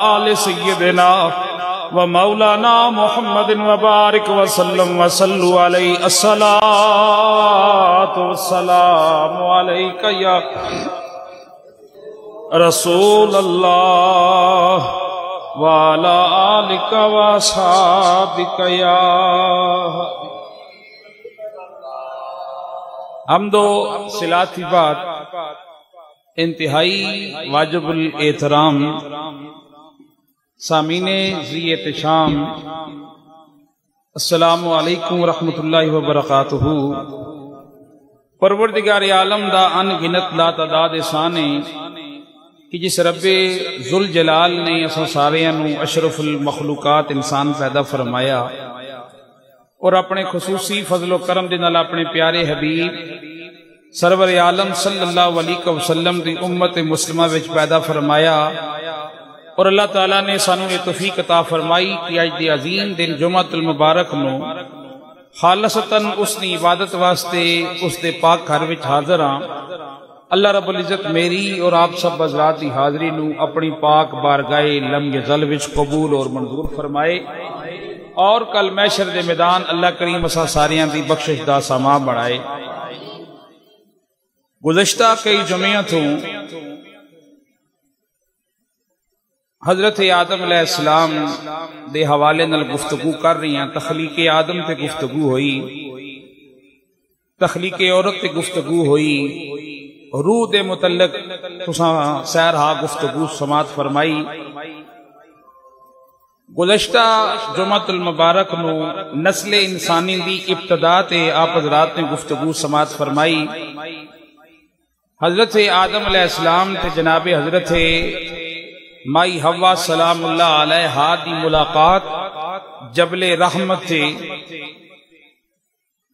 آل سیدنا و مولانا محمد وبارک وسلم وسلو علی الصلاة والسلام علیک یا رسول اللہ وعلى آلك وصحابك يا حمد و صلاتی بات انتہائی واجب الاحترام سامین زی احتشام السلام علیکم ورحمۃ اللہ وبرکاتہ۔ پروردگار عالم دا ان گنت لا تعداد سانے کہ جس رب ذل جلال نے اسا سارے اشرف المخلوقات انسان پیدا فرمایا۔ اور اپنے خصوصی فضل و کرم دے نال اپنے پیارے حبیب، سرور عالم صلی اللہ علیہ وسلم دی امت مسلمہ وچ پیدا فرمایا۔ اور اللہ تعالیٰ نے سانو یہ توفیق عطا فرمائی کہ اج دی عظیم دن جمعۃ المبارک نو خالصتاً اس دی عبادت واسطے اس دے پاک گھر وچ حاضر ہاں۔ اللہ رب العزت میری اور آپ سب حضرات دی حاضری نو اپنی پاک بارگاہ لمگ ذل وچ قبول اور منظور فرمائے۔ اور کل محشر دے میدان اللہ کریم اسا ساریاں دی بخشش دا ساما بڑھائے گزشتہ کئی جمعیاں تھوں حضرت آدم علیہ السلام دے حوالے نال گفتگو کر رہی ہیں۔ تخلیق آدم تے گفتگو ہوئی۔ تخلیق عورت تے گفتگو ہوئی۔ روح دے متعلق تساں سیر ہا گفتگو سماعت فرمائی۔ گزشتہ جمعت المبارک نو نسل انسانی دی ابتدا تے آپ حضرات نے گفتگو سماعت فرمائی۔ حضرت آدم علیہ السلام تے جناب حضرت مائی حوا سلام اللہ علیہ دی ملاقات جبل رحمت تھے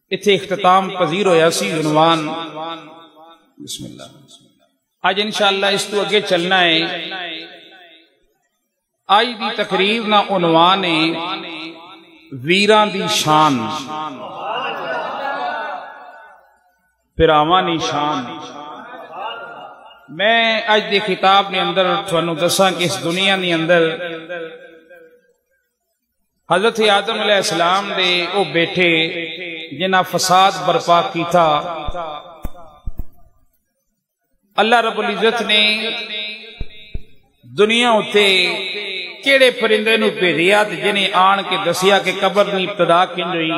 اتھے اختتام پذیر ہویا سی عنوان بسم اللہ۔ آج انشاءاللہ اس تو اگے چلنا ہے۔ آج دی تقریب نہ عنوان ویران دی شان۔ پراوانی شان۔ میں اج دی خطاب نے اندر تھانو دساں کہ اس دنیا نے اندر حضرت آدم علیہ السلام دے او بیٹھے جنہ فساد برپا کی تھا اللہ رب العزت نے دنیا ہوتے کیڑے پرندے نو بھیجیا تے جنے آن کے دسیا کہ قبر دی ابتدا کنج ہوئی۔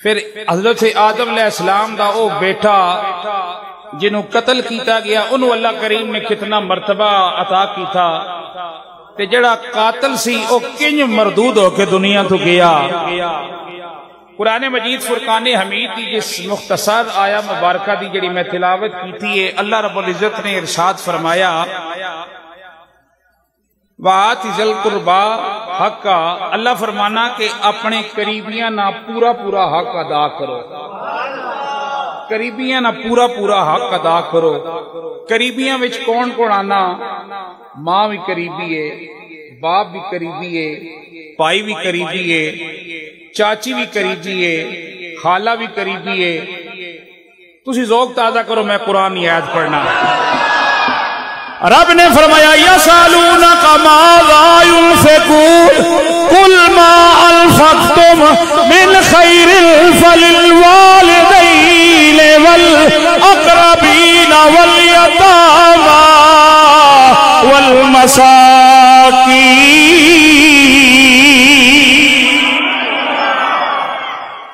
پھر حضرت آدم علیہ السلام دا او بیٹا جنہوں قتل کیتا گیا، انہوں اللہ کریم نے کتنا مرتبہ عطا کی تھا تے جڑا قاتل سی، او کنج مردود ہو کے دنیا تو گیا۔ قرآن مجید فرقان حمید کی جس مختصر آیا مبارکہ دی جڑی میں تلاوت کی تھی اللہ رب العزت نے ارشاد فرمایا، وَآتِ ذَلْ قُرْبَا حقا اللہ فرمانا کہ اپنے قریبیاں نہ پورا پورا حق ادا کرو۔ قریبیاں نہ پورا پورا حق ادا کرو قریبیاں وچ کون کون آنا ماں بھی قریبی ہے باپ بھی قریبی ہے پائی بھی قریبی ہے چاچی بھی قریبی ہے خالہ بھی قریبی ہے تسی ذوق تازہ کرو میں قرآن یاد پڑھنا رب نے فرمایا یسالونک ماذا ينفقون قل ما انفقتم من خیر فللوالدین والمساکین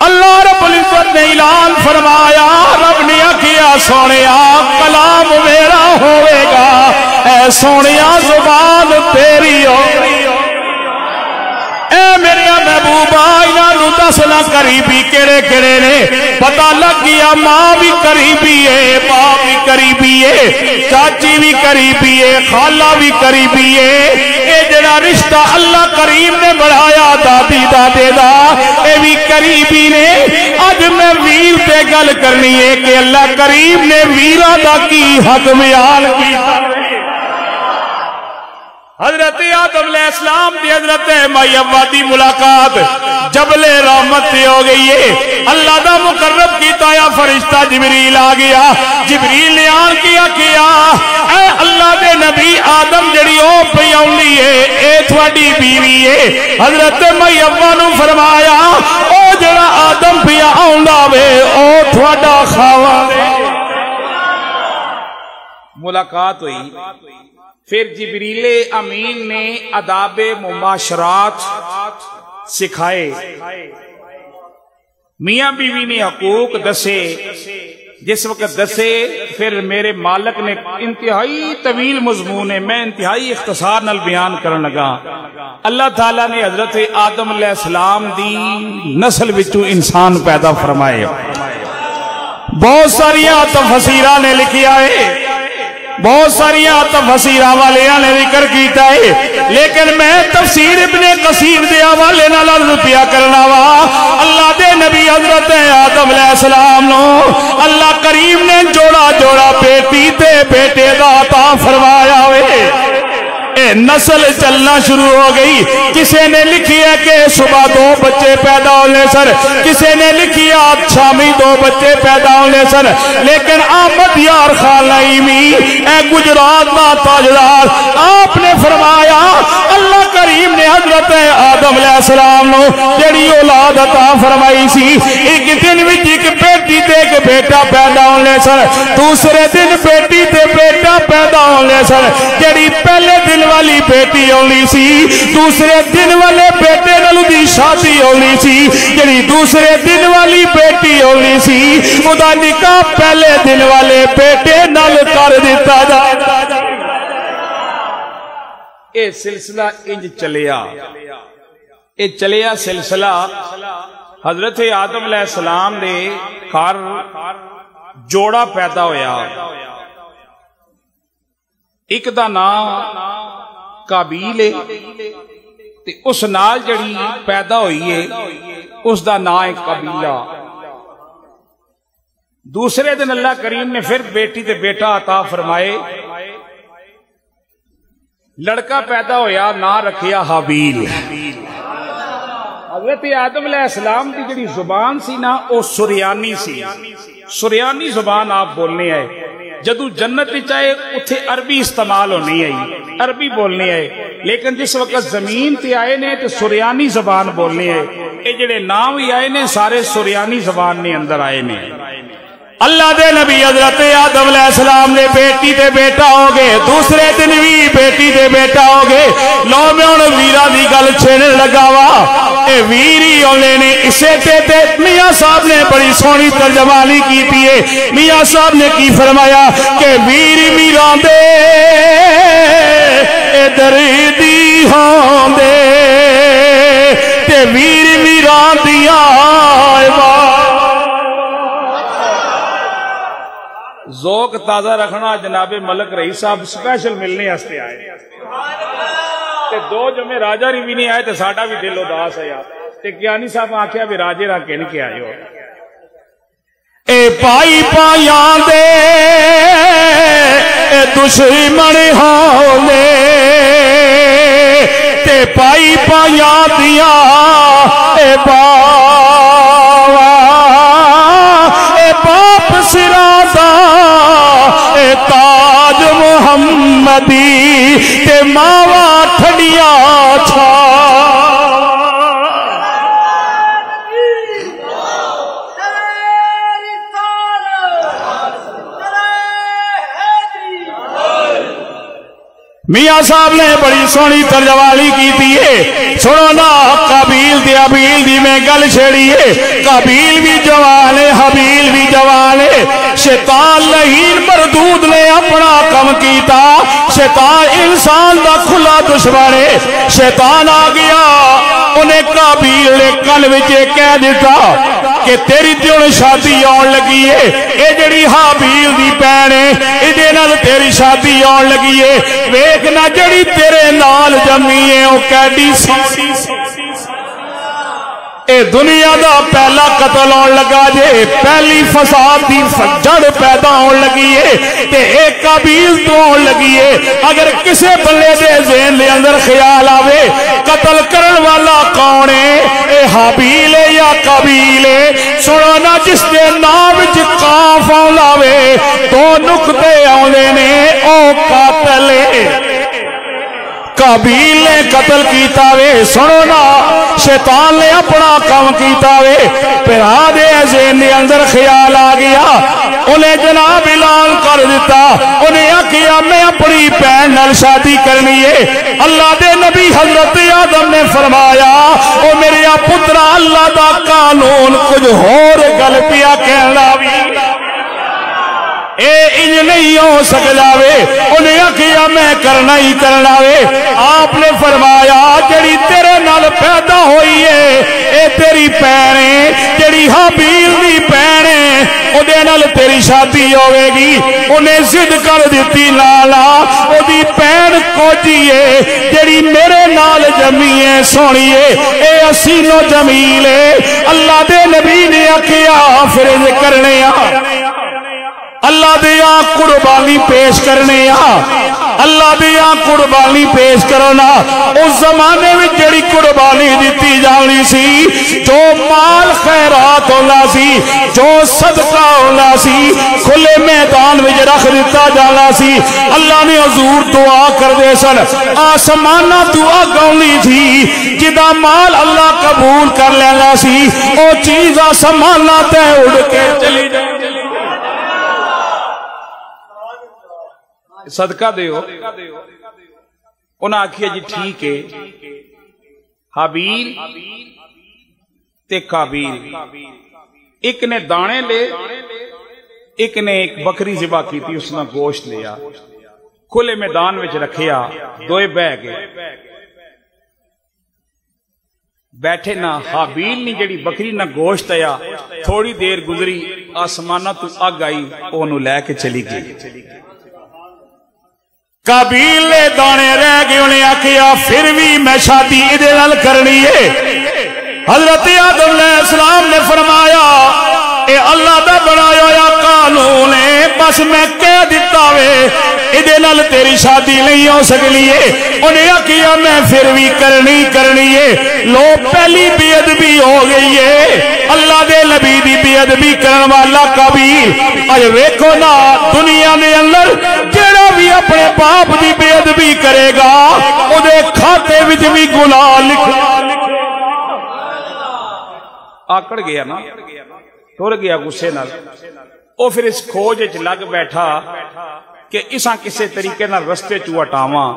اللہ رب العزت نے اعلان فرمایا، رب نے کیا سونیا، کلام میرا ہوئے گا، اے سونیا، زبان تیری ہوگی۔ محبوبہ انہاں نو دسنا قریبی کیڑے کیڑے نے؟ پتہ لگ گیا ماں بھی قریبی ہے، باپ بھی قریبی ہے، چاچی بھی قریبی ہے، خالہ بھی قریبی ہے۔ اے جڑا رشتہ اللہ کریم نے بڑھایا دادی دادے دا، اے بھی قریبی نے۔ اج میں ویر تے گل کرنی ہے کہ اللہ کریم نے ویرا دا کی حق بیان کیتا۔ حضرت آدم علیہ السلام دی حضرت مائی ابا دی ملاقات جبل رحمت سے ہو گئی ہے۔ اللہ دا مقرب کیتا یا فرشتہ جبریل آ گیا۔ جبریل نے آن کیا کیا اے اللہ دے نبی آدم جڑی او پی آنی ہے، اے تھوڑی بیوی ہے۔ حضرت مائی ابا نو فرمایا، او جڑا آدم پی آندا وے، او تھوڑا خواہ ملاقات ہوئی۔ پھر جبریل امین نے اداب مباشرات سکھائے۔ میاں بیوی نے حقوق دسے۔ جس وقت دسے، پھر میرے مالک نے انتہائی طویل مضمون ہے میں انتہائی اختصار نل بیان کرن لگا۔ اللہ تعالیٰ نے حضرت آدم علیہ السلام دی نسل وچو انسان پیدا فرمائے۔ بہت ساری تفسیرہ نے لکھیا ہے بہت ساری آتا تفسیر والے آنے ذکر کیتا ہے۔ لیکن میں تفسیر ابن قصیر دے حوالے نہ لرد پیا کرنا وا۔ اللہ دے نبی حضرت آدم علیہ السلام نو اللہ کریم نے جوڑا جوڑا بیٹی تے بیٹے دا عطا فرمایا ہوئے اے نسل چلنا شروع ہو گئی۔ کسے نے لکھی ہے کہ صبح دو بچے پیدا ہونے سر کسے نے لکھی ہے شامی دو بچے پیدا ہونے سر لیکن آمد یار خالائیمی اے گجرات نا تاجدار، آپ نے فرمایا، اللہ کریم نے حضرت آدم علیہ السلام نو جڑی اولاد عطا فرمائی سی، ایک دن وچ ایک بیٹی تے ایک بیٹا پیدا ہونے سر دوسرے دن بیٹی تے بیٹا پیدا ہونے سر جڑی پہلے دن والی بیٹی ہونی سی دوسرے دن والے بیٹے نلو دی شادی ہونی سی جڑی دوسرے دن والی بیٹی ہونی سی خدا نکاح پہلے دن والے بیٹے نل کر دیتا جا اے سلسلہ انج چلیا اے چلیا سلسلہ حضرت آدم علیہ السلام نے کار جوڑا پیدا ہویا ایک دا نام کابیل ہے تے اس نال جڑی پیدا ہوئی ہے اس دا نام ہے قبیلہ دوسرے دن اللہ کریم نے پھر بیٹی تے بیٹا عطا فرمائے لڑکا پیدا ہویا نہ رکھیا حابیل حضرت آدم علیہ السلام کی جڑی زبان سی نا او سریانی سی سریانی زبان آپ بولنے آئے جدو جنت چاہے اتھے عربی استعمال ہونی آئی۔ عربی بولنی آئے۔ لیکن جس وقت زمین تے آئے نے تو سریانی زبان بولنی آئے، اے جڑے نام ہی آئے نے، سارے سریانی زبان نے اندر آئے نے۔ اللہ دے نبی حضرت آدم علیہ السلام نے بیٹی دے بیٹا ہو گئے، دوسرے دن بھی بیٹی دے بیٹا ہو گئے۔ لو میں انہوں ویرہ دی گل چھنے لگا وا۔ اے ویری ہونے نے اسے تے تے میاں صاحب نے بڑی سونی ترجمانی کی پیے میاں صاحب نے کی فرمایا کہ ویری میران دے، اے دردی ہوں دے۔ تے ویری میران دیا اے ذوق تازہ رکھنا جناب ملک رئی صاحب سپیشل ملنے ہستے آئے تے دو جو میں راجہ ری بھی نہیں آئے تے ساڑھا بھی دل اداس ہے یار۔ تے کیانی صاحب آکھیا بھی راجے را کہنے کے آئے ہو۔ اے پائی پایاں دے، اے دشمن ہونے تے پائی پایاں دیا اے باوا اے باپ سرادہ تاج محمدی تے ماوا ٹھڑیا چھا میاں صاحب نے بڑی سونی ترجوالی کی تھی سنو نا، قابیل دی ابیل دی میں گل چھڑی ہے۔ قابیل بھی جوان ہے، حبیل بھی جوان ہے۔ شیطان لہین مردود نے اپنا کم کیتا۔ شیطان انسان دا کھلا دشمن ہے۔ شیطان آ گیا۔ انہیں قابیل نے کل وچے کہہ دیتا کہ تیری دیون شادی آن لگی ہے اے جڑی حابیل دی پینے ہے اے نال تیری شادی آن لگی ہے ویکھنا جڑی تیرے نال جمی ہے او کیڈی سی اے دنیا دا پہلا قتل ہون لگا جے، پہلی فساد دی جڑ پیدا ہون لگی ہے، تے ایک قابیل تو ہون لگی ہے۔ اگر کسے بلے دے ذہن دے اندر خیال آوے، قتل کرن والا کون ہے؟ اے حابیل ہے یا قابیل ہے؟ سنو نا، جس دے نام وچ کاف آن لاوے، دو نقطے آوندے نے، او قاتل ہے۔ قابیل نے قتل کیتا وے سنو نا شیطان نے اپنا کام کیتا وے پھر آدھے ذہن دے اندر خیال آ گیا انہیں جناب اعلان کر دیتا انہیں آکیا میں اپنی بہن نال شادی کرنی ہے اللہ دے نبی حضرت آدم نے فرمایا او میرے پترا اللہ دا قانون کچھ ہور گل پیا کہنا بھی اے انج نہیں ہو سکتا وے، انہیں آخیا میں کرنا ہی کرنا وے۔ آپ نے فرمایا، جڑی تیرے نال پیدا ہوئی ہے، اے تیری پینے جڑی حابیل دی پینے اودے نال تیری شادی ہوے گی۔ انہیں ضد کر دیتی لالا او دی پین کوجیے جڑی میرے نال جمی ہے، سونی ہے۔ اے اسینو جمیل ہے۔ اللہ دے نبی نے آخیا پھر کرنے آ۔ اللہ دیا قربانی پیش کرنے آ. اللہ دیا قربانی پیش کرنا. اس زمانے میں جڑی قربانی دیتی جانی سی، جو مال خیرات ہونا سی، جو صدقہ ہونا سی، کھلے میدان میں رکھ دیتا جانا سی۔ اللہ نے حضور دعا کر دے سن۔ آسمانہ دعا گونی تھی جدا مال اللہ قبول کر لینا سی، او چیز آسمانہ تے اڑ کے چلی جائے صدقہ دیو۔ انہاں آکھیا جی ٹھیک ہے۔ حابیل تے قابیل۔ ایک نے دانے لے، ایک نے ایک بکری ذبح کی تھی اس نے گوشت لیا۔ کھلے میدان وچ رکھیا، دوئے بہ گئے۔ بیٹھے نہ حابیل نہیں جڑی بکری نہ گوشت آیا، تھوڑی دیر گزری آسمانہ تو اگ آئی اونوں لے کے چلی گئی۔ قابیل دانے رہ گئے، انہیں آکھیا پھر بھی میں شادی ادھے کرنی ہے۔ حضرت آدم علیہ السلام نے فرمایا، اے اللہ دا بنایا یا قانون ہے، بس میں کہہ دیتا وے ادھے تیری شادی نہیں ہو سکلی ہے۔ انہیں آکھیا میں پھر بھی کرنی کرنی ہے۔ لو پہلی بیعت بھی ہو گئی ہے۔ اللہ دے نبی دی بیعت بھی کرن والا قابیل۔ اج ویکھو نا، دنیا دے اندر جڑا بھی اپنے باپ دی بیعت بھی کرے گا او دے کھاتے وچ بھی گناہ لکھ آکڑ گیا نا، ٹر گیا غصے نال۔ او پھر اس کھوج وچ لگ بیٹھا کہ اساں کسے طریقے نال رستے چ ہٹاواں۔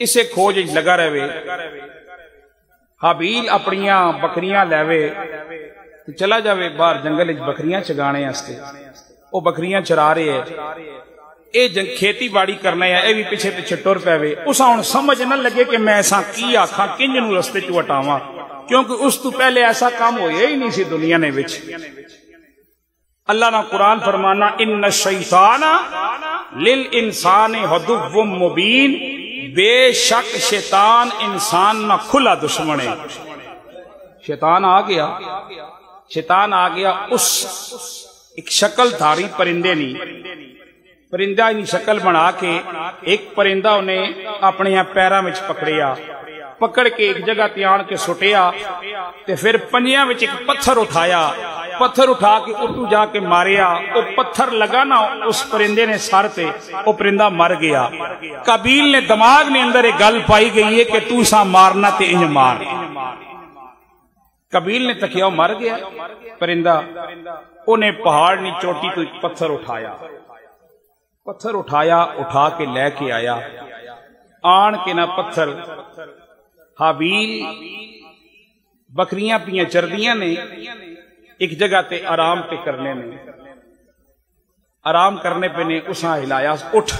اسے کھوج وچ لگا رہے۔ حابیل اپنیاں بکریاں لے چلا جاوے باہر جنگل وچ بکریاں چگانے واسطے او بکریاں چرا رہے ہیں اے جنگ کھیتی باڑی کرنا ہے اے بھی پیچھے پیچھے ٹر پے اسا ہن سمجھ نہ لگے کہ میں ایسا کی آکھاں کنج نو رستے چ ہٹاواں کیونکہ اس تو پہلے ایسا کام ہویا ہی نہیں سی دنیا نے وچ اللہ نہ قرآن فرمانا ان الشیطان للانسان حدو مبین بے شک شیطان انسان نہ کھلا دشمن ہے شیطان آ گیا شیطان آ گیا اس ایک شکل دھاری پرندے نہیں پرندہ انہی شکل بنا کے ایک پرندہ انہیں اپنے یہاں پیرا میں پکڑیا۔ پکڑ کے ایک جگہ تیان کے سٹیا تے پھر پنجیاں وچ ایک پتھر اٹھایا۔ پتھر اٹھا کے اتو جا کے ماریا۔ او پتھر لگا نا اس پرندے نے سر تے او پرندہ مر گیا۔ قبیل نے دماغ نے اندر ایک گل پائی گئی ہے کہ تو سا مارنا تے انج مار۔ قبیل نے تکیا مر گیا۔ پرندہ انہیں پہاڑ نی چوٹی تو ایک پتھر اٹھایا۔ پتھر اٹھایا، اٹھا کے لے کے آیا۔ آن کے نہ پتھر۔ حابیل، بکریاں پیاں چردیاں نے ایک جگہ تے آرام پہ کرنے نے۔ آرام کرنے پہ نے اسا ہلایا۔ اٹھ۔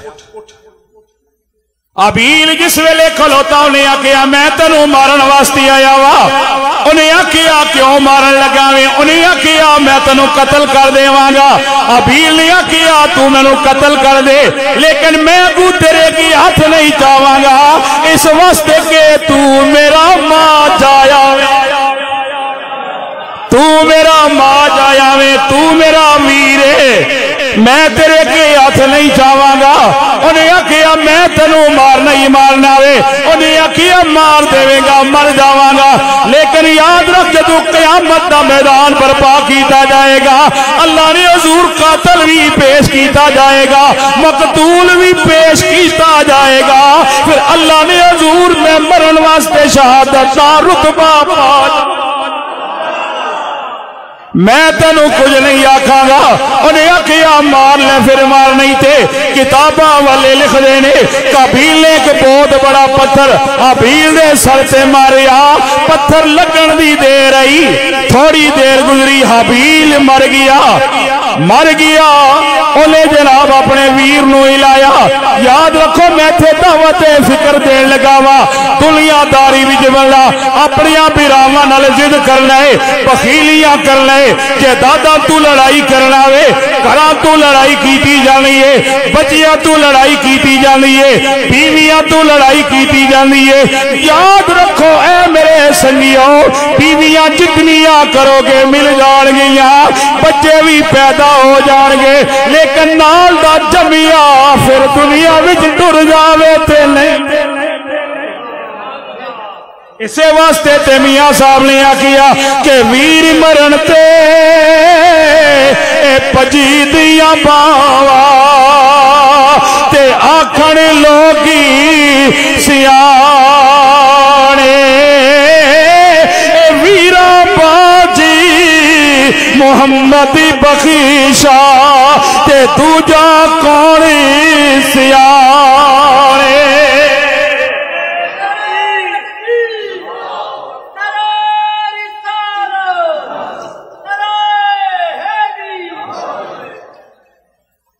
ابیل جس ویلے کھلوتا انہیں آکیا میں تنو مارن واسطے آیا وا۔ انہیں آکیا کیوں مارن لگا میں انہیں آکیا میں تنو قتل کر دے وانگا ابیل نے آکیا تو میں نو قتل کر دے۔ لیکن میں اگو تیرے کی ہاتھ نہیں چاہواں گا۔ اس واسطے کہ تو میرا ماں جایا تو میرا ماں جایا میں تو میرا ویر میں تیرے کے ہاتھ نہیں چاہواں گا۔ انہیں آخیا میں تینوں مارنا ہی مارنا وے۔ انہیں آخیا مار دے گا، مر جاواں گا۔ لیکن یاد رکھ جدو قیامت دا میدان پر پا کیتا جائے گا، اللہ نے حضور قاتل بھی پیش کیتا جائے گا، مقتول بھی پیش کیتا جائے گا۔ پھر اللہ نے حضور میں مرن واسطے شہادت دا رتبہ پا میں تینوں کچھ نہیں آکھاں گا انہیں آکھیا مار لیں پھر مار نہیں تھے کتاباں والے لکھ دینے کبیل نے ایک بہت بڑا پتھر حبیل دے سر سے ماریا۔ پتھر لگن دی دے رہی تھوڑی دیر گزری، حبیل مر گیا۔ مر گیا۔ انہیں جناب اپنے ویر نو ہلایا یاد رکھو، میں تھے دعوت فکر دین لگا وا۔ دنیا داری وچ بنلا اپنی بیراواں نال ضد کر لے بخیلیاں کر لے کہ دادا تو لڑائی کرنا وے، گھراں تو لڑائی کیتی جانی ہے، بچیاں تو لڑائی کیتی جانی ہے، بیویاں تو لڑائی کیتی جانی ہے۔ یاد رکھو، اے میرے سنگیوں بیویاں جتنیاں کرو گے، مل جان گیاں۔ بچے بھی پیدا ہو جان گے۔ لیکن نال دا جمیا پھر دنیا وچ ٹر جاوے تے نہیں۔ اسے واسطے تے میاں صاحب نے آکیا کہ ویر مرن تے اے پجی دیا باوا تے آکھن لوگی سیانے محمد بخیشا تے دوجا کونی سیارے؟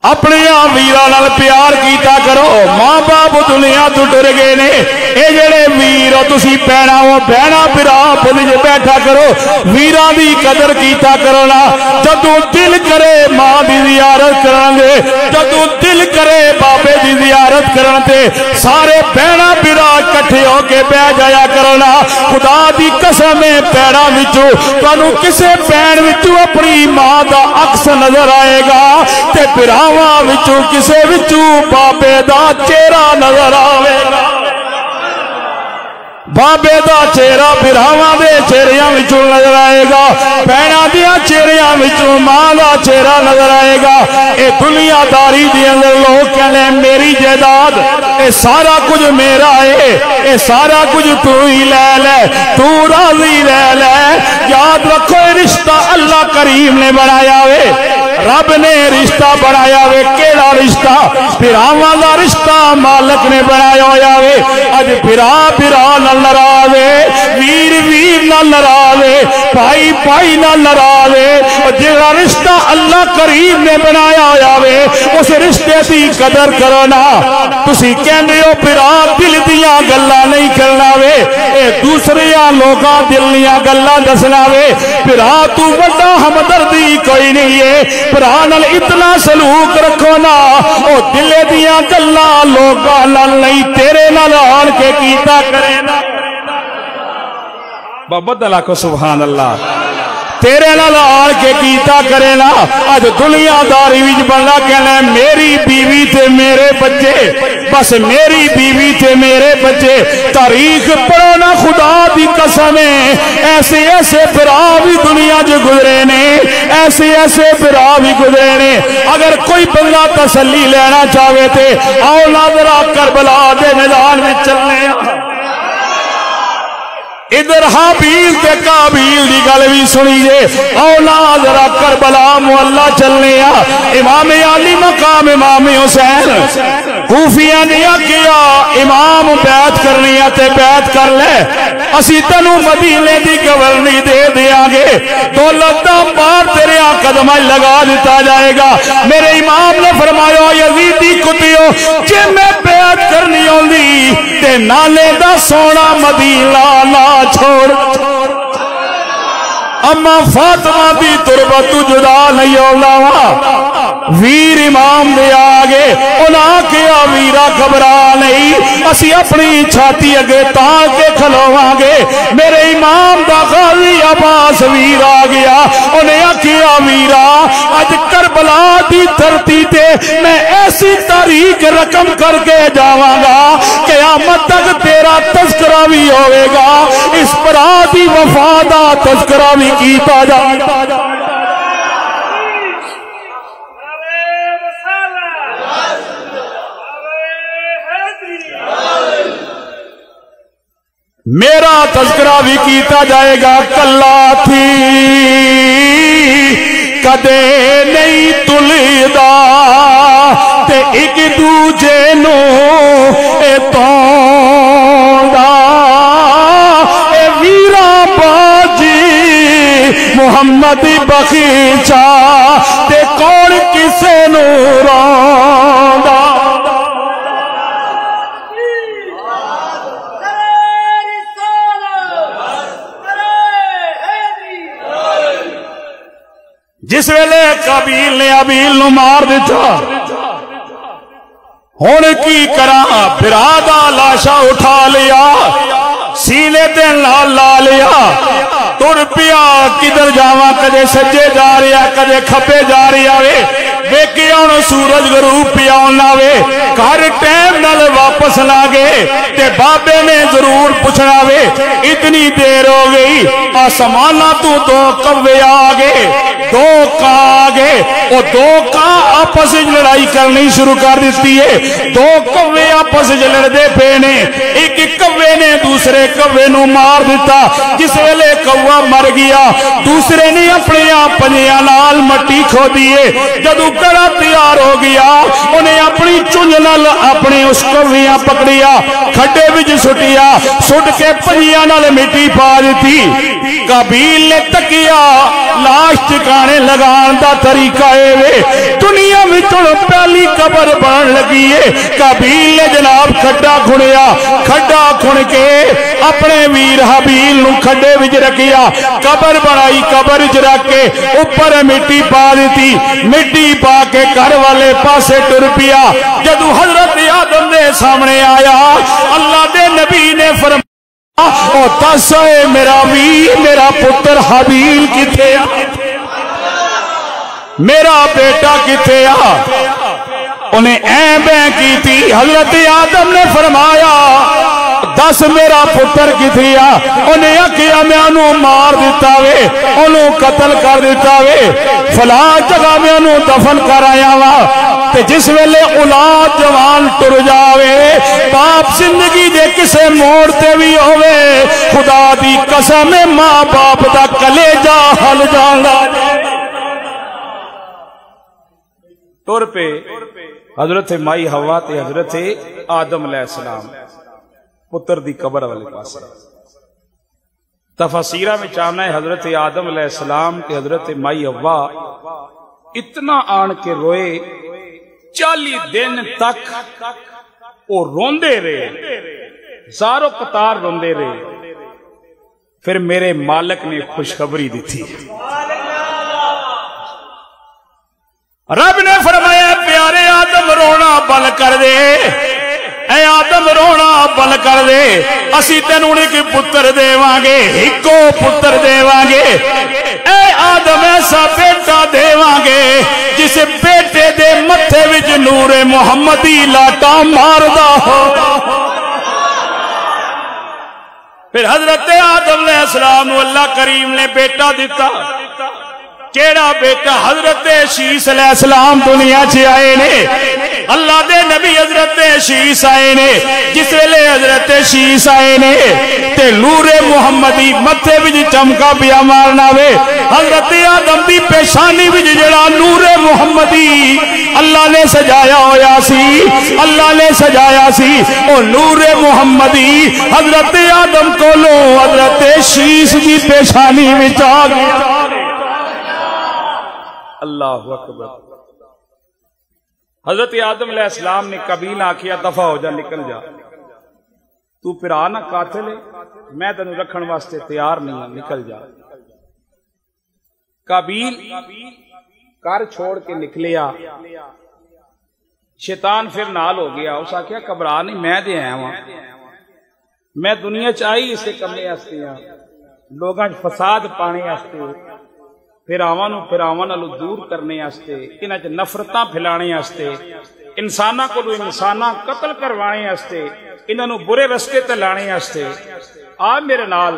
اپنے ویرا نال پیار کیتا کرو ماں باپ دنیا تو ڈر گئے نے اے جڑے ویر تسی پینا وہ بہنا برا بھول بیٹھا کرو ویرا دی قدر کیتا کرو نا جدو دل کرے ماں دی زیارت کرن گے جدو دل کرے بابے دی زیارت کرن تے سارے بہنا برا کٹھے ہو کے بہ جایا کرو نا خدا دی قسم ہے پیڑا وچوں تانوں کسے پین وچوں اپنی ماں دا عکس نظر آئے گا تے برا براواں وچوں کسے وچوں بابے دا چہرہ نظر آوے۔ گا بابے دا چہرہ براواں دے چہریاں وچوں نظر آئے گا۔ بہناں دیاں چہریاں وچوں ماں دا چہرہ نظر آئے گا۔ اے دنیا داری دے اندر لوگ کہنے میری جائیداد، اے سارا کچھ میرا ہے، اے سارا کچھ تو ہی لے لے، تو راضی لے لے۔ یاد رکھو، اے رشتہ اللہ کریم نے بنایا ہوئے رب نے رشتہ بنایا وے، کیڑا رشتہ؟ پھراواں دا رشتہ مالک نے بنایا ہویا وے۔ اج پھرا پھرا نال ناراضے ویر ویر نال ناراضے بھائی بھائی نال ناراضے جڑا رشتہ اللہ کریم نے بنایا ہویا وے، اس رشتے دی قدر کرو نا تسی کہندے ہو، پھرا دل دیاں گلاں نہیں کرنا وے۔ اے دوسرے لوکاں دل دیاں گلاں دسنا وے۔ پھرا تو بڑا ہمدردی کوئی نہیں ہے۔ برانل اتنا سلوک رکھو نا او دلے دیا گلا لوگا نہیں تیرے نال آن کے کیتا کرے نا بابا دلا کو سبحان اللہ تیرے نال آن کے کیتا کرے نا اج دنیا داری وچ بننا کہنا میری بیوی تے میرے بچے بس میری بیوی تے میرے بچے تاریخ پڑھو نا خدا دی قسم ایسے ایسے برا بھی دنیا جو گزرے نے، ایسے ایسے برا بھی گزرے نے۔ اگر کوئی بندہ تسلی لینا چاہے تے آؤ ناظرہ کربلا دے میدان میں چلنے۔ ادھر حابیل تے قابیل دی گل بھی سنیے اولاد ذرا کربلا مولا چلنے۔ آ امام علی مقام امام حسین۔ کوفیاں نے کیا امام بیعت کرنی تے بیعت کر لے۔ اسی تنو مدینے دی گورنی دے دیاں گے۔ دولت دا بار تیرے ہاں قدم لگا دیتا جائے گا۔ میرے امام نے فرمایا یزیدی کتیو جے میں بیعت کرنی ہوندی تے نالے دا سونا مدینہ لا چھوڑ۔ اما فاطمہ دی تربت جدا نہیں ہونا ویر امام دے آگے انہاں کیا ویرا گھبرا نہیں. اسی اپنی چھاتی اگے تاں کے کھلواں گے. میرے امام دا غازی عباس ویر آ گیا. انہیں کیا ویرا اج کربلا دی دھرتی تے میں ایسی تاریخ رقم کر کے جاواں گا. قیامت تک تیرا تذکرہ بھی ہوئے گا. اس پر آدھی وفادہ تذکرہ بھی کیتا جائے میرا تذکرہ بھی کیتا جائے گا کلا تھی۔ کدے نہیں تلدا تے ایک دوجے نو اے توندا محمد بخیچا تے کون کسے نو روندا؟ جس ویلے قبیل نے ابیل نو مار دیتا ہون کی کرا برادا لاشا اٹھا لیا، سینے تے لال لا لیا تر پیا، کدھر جاواں کدے سجے جا رہا کدے کھپے جا رہا وے ویکھی آن سورج غروب پیا لاوے گھر ٹائم نال واپس لا گئے، تے بابے نے ضرور پوچھنا، وے اتنی دیر ہو گئی آسمانہ تو دو کوے آ گئے دو کا آگے وہ دو کا آپس لڑائی کرنی شروع کر دیتی ہے۔ دو کوے آپس لڑ دے پینے ایک کوے نے دوسرے کوے نو مار دیتا۔ جس ویلے کوا مر گیا، دوسرے نے اپنے آپ پنیا لال مٹی کھو دیے جدو کڑا تیار ہو گیا، انہیں اپنی چنج نال اپنے اس کویاں پکڑیا، کھڈے وچ سٹیا، سٹ کے پنیا نال مٹی پا دیتی۔ قبیل نے تکیا لاش ٹکانے لگان دا طریقہ اے وے۔ دنیا میں چڑ پہلی قبر بان لگی ہے قبیل نے جناب کھڈا کھڑیا کھڈا کھڑ کے اپنے ویر حبیل نو کھڈے وچ رکھیا۔ قبر بنائی، قبر وچ رکھ کے اوپر مٹی پا دیتی۔ مٹی پا کے گھر والے پاسے ٹر پیا۔ جدو حضرت آدم دے سامنے آیا، اللہ دے نبی نے فرمایا او دس میرا ویر میرا پتر حبیل کتے آ؟ میرا بیٹا کتے آ؟ انہیں اے بے کی تھی حضرت آدم نے فرمایا، دس میرا پتر کتھی آ؟ انہیں اکیا میں انہوں مار دیتا وے، انہوں قتل کر دیتا وے فلا جگہ میں انہوں دفن کر آیا وا تے جس ویلے اولاد جوان ٹر جاوے، باپ زندگی دے کسے موڑتے بھی ہوئے خدا دی قسم ماں باپ دا کلیجہ حل جانگا طور پہ حضرت مائی ہوا تے حضرت آدم علیہ السلام، پتر دی قبر والے پاس تفسیرہ میں چاہنا ہے حضرت آدم علیہ السلام تے حضرت مائی ہوا اتنا آن کے روئے چالی دن تک وہ روندے رہے، زارو قطار روندے رہے۔ پھر میرے مالک نے خوشخبری دیتی۔ رب نے فرمایا، پیارے آدم، رونا بل کر دے۔ اے آدم رونا بل کر دے۔ اسی تینوں ایک پتر دے وانگے ایکو پتر دے وانگے اے آدم ایسا بیٹا دے وانگے جس بیٹے دے متھے وچ نور محمدی لاٹا ماردا۔ ہو پھر حضرت آدم علیہ السلام، اللہ کریم نے بیٹا دیتا۔ کیڑا بیٹا حضرت شیس علیہ السلام دنیا چ آئے نے، اللہ دے نبی حضرت شیس آئے نے، جس ویلے حضرت شیس آئے نے، تے نور محمدی متھے وچ چمکا پیا مارنا وے۔ حضرت آدم دی پیشانی وچ جڑا نور محمدی اللہ نے سجایا ہویا سی، اللہ نے سجایا سی، او نور محمدی حضرت آدم کولو حضرت شیس دی پیشانی وچ آ گیا۔ اللہ اکبر۔ حضرت آدم علیہ السلام نے کبھی نہ آخیا دفع ہو جا، نکل جا۔ تو پھر آنا قاتل ہے، میں تینوں رکھن واسطے تیار نہیں ہوں، نکل جا۔ کابیل کر چھوڑ کے نکلیا۔ شیطان پھر نال ہو گیا۔ اس آخیا گھبرا نہیں، میں دے آیا ہوں میں دنیا چاہی اسے کمے واسطے ہاں لوگاں فساد پانے پھراواں نو پھراواں نالو دور کرنے واسطے انہاں چ نفرتاں پھیلانے واسطے انساناں کو انساناں قتل کروانے واسطے انہاں نو برے رستے تے لانے واسطے آ میرے نال،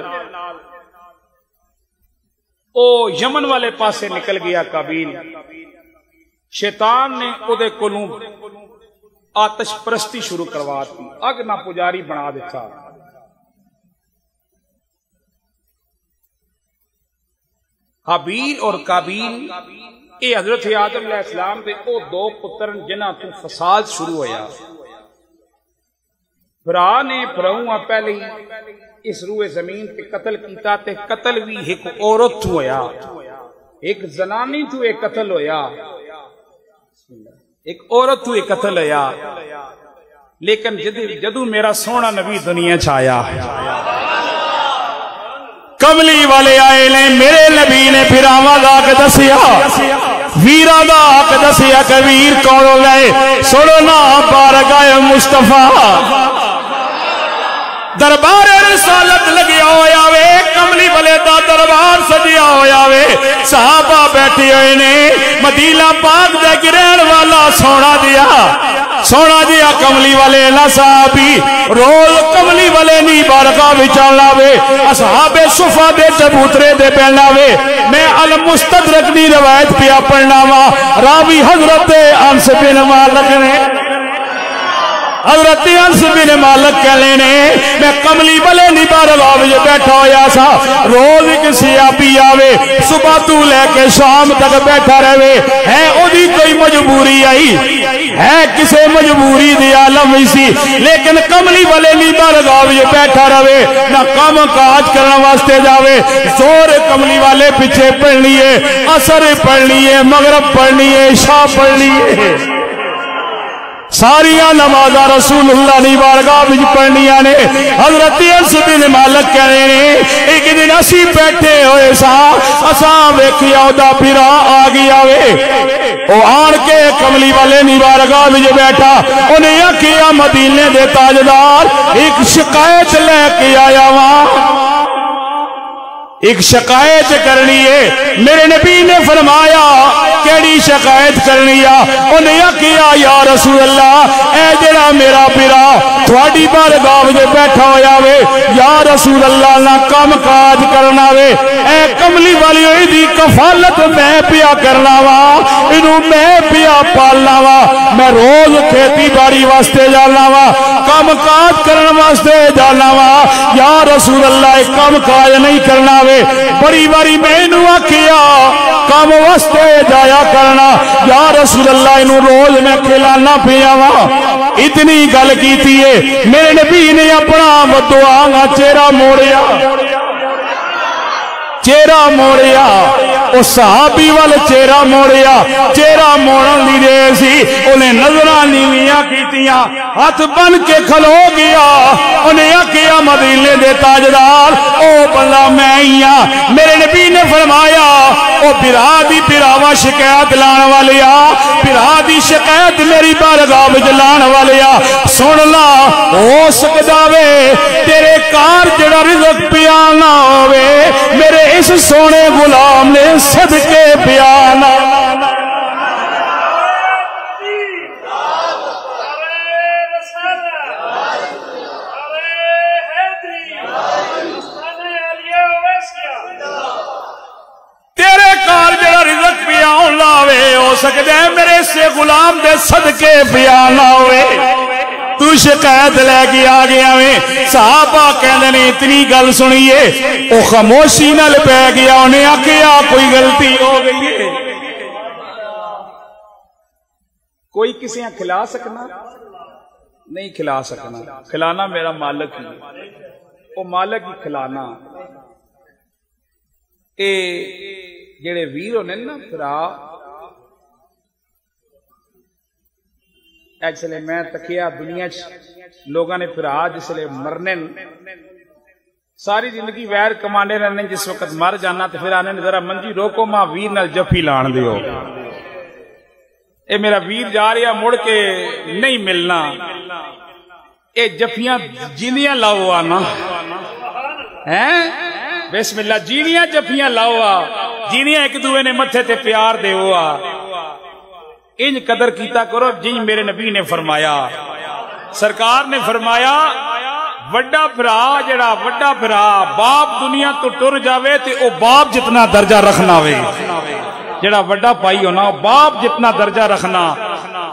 او یمن والے پاسے نکل گیا قابیل شیطان نے او دے کولوں آتش پرستی شروع کروا دی، اگ نہ پجاری بنا دیتا۔ حابیل اور کابیل اے حضرت آدم علیہ السلام دے، او دو پتر جنہ تو فساد شروع ہویا۔ برا نے براؤں پہلے اس روح زمین پہ قتل کیتا تے قتل بھی ایک عورت ہویا۔ ایک زنانی تو ایک قتل ہویا۔ ایک عورت تو ایک قتل ہویا۔ لیکن جدو میرا سونا نبی دنیا چھایا کملی والے آئے نے میرے نبی نے پھر آواں دا کے دسیا۔ ویرا دا حق دسیا کہ ویر کون لے سنو نا، بارگاہ مصطفیٰ۔ دربار رسالت لگیا ہویا وے کملی والے دا دربار سجیا ہویا وے صحابہ بیٹھے ہوئے نے، مدینہ پاک دے گرہن والا سونا دیا۔ سونا دیا کملی والے نہ صحابی، رول کملی والے نی بارگاہ وچان لاوے۔ اصحاب صفا دے، چبوترے دے پہنا وے میں المستدرک دی روایت پیا پڑھنا وا۔ راوی حضرت انس بن مالک نے حضرت انس بن مالک کہہ لینے میں کملی بلے نہیں بار باب جو بیٹھا ہویا سا، روز ایک سیابی آوے، صبح تو لے کے شام تک بیٹھا رہے، ہے او دی کوئی مجبوری آئی، ہے کسے مجبوری دی عالم اسی لیکن کملی بلے نہیں بار باب جو بیٹھا رہے، نہ کم کاج کرنا واسطے جاوے، زور کملی والے پیچھے پڑھ لیے اثر پڑھ لیے مغرب پڑھ لیے شاہ پڑھ لیے ساریاں نمازہ رسول اللہ نے بارگاہ وچ پڑھنیاں نے۔ حضرت انس بن مالک کہہ نے، ایک دن اسی بیٹھے ہوئے سا، اساں ویکھیا اودا پھرا آ گیا وے۔ او آن کے کملی والے نی بارگاہ وچ بیٹھا اونے آکھیا مدینے دے تاجدار، ایک شکایت لے کے آیا وا ایک شکایت کرنی ہے۔ میرے نبی نے فرمایا، کیڑی شکایت کرنی ہے؟ انہیں کیا یا رسول اللہ، اے جڑا میرا پیرا، تھوڑی بار گاو جو بیٹھا ہویا وے، یا رسول اللہ، نہ کم کاج کرنا وے۔ اے کملی والی ہوئی دی کفالت میں پیا کرنا وا انہوں میں پیا پالنا وا۔ میں روز کھیتی باری واسطے جانا وا۔ کم کاج کرنا واسطے جانا وا۔ یا رسول اللہ کم کاج نہیں کرنا وے۔ بڑی بڑی میں نو آکھیا، کام واسطے جایا کرنا۔ یا رسول اللہ، انہوں روز میں کھلانا پیا وا۔ اتنی گل کیتی ہے۔ میرے نبی نے اپنا بدعا چہرہ موڑیا۔ چہرہ موڑیا۔ او صحابی وال چہرہ موڑیا، چہرہ موڑن دی دے سی، انہیں نظرہ نیویاں کیتیاں، ہاتھ بن کے کھلو گیا، انہیں اکیا مدینے دے تاجدار، او بلا میں ہیاں میرے نبی نے فرمایا او برا دی براوا شکایت لان والیا، برا دی شکایت میری بارگاہ وچ لان والیا۔ سن لا، ہو سکدا وے، تیرے کار جڑا رزق پیانا ہوے میرے اس سونے غلام نے صدقے بیانا تیرے کار جڑا رزق لاوے ہو سکتا ہے میرے سے غلام دے صدقے بیان لاوے تو شکایت لے کے آ گیا میں۔ صحابہ کہندے نے اتنی گل سنیے، او خاموشی نال پہ گیا، انہیں آکھیا کوئی غلطی ہو گئی ہے۔ کوئی کسی یہاں کھلا سکنا؟ نہیں کھلا سکنا۔ کھلانا میرا مالک ہی۔ وہ مالک ہی کھلانا۔ اے جڑے ویر ہونے نا پھرا ایکچولی میں تکیا دنیا چ لوگاں نے پھرا جسلے مرنے ساری زندگی ویر کمانے رہنے جس وقت مر جانا تو پھر آنے ذرا منجی روکو، ماں ویر نال جفی لان دیو۔ اے میرا ویر جا رہا، مڑ کے نہیں ملنا۔ اے جفیاں جینیاں لاؤ آنا۔ ہیں؟ بسم اللہ، جینیاں جفیاں لاؤ آ۔ جینیاں ایک دوے نے متھے تے پیار دے ہوا۔ انج قدر کیتا کرو جن میرے نبی نے فرمایا۔ سرکار نے فرمایا، وڈا بھرا جڑا وڈا بھرا باپ دنیا تو ٹر جاوے تے او باپ جتنا درجہ رکھنا وے۔ جڑا وڈا پائی ہونا باپ جتنا درجہ رکھنا۔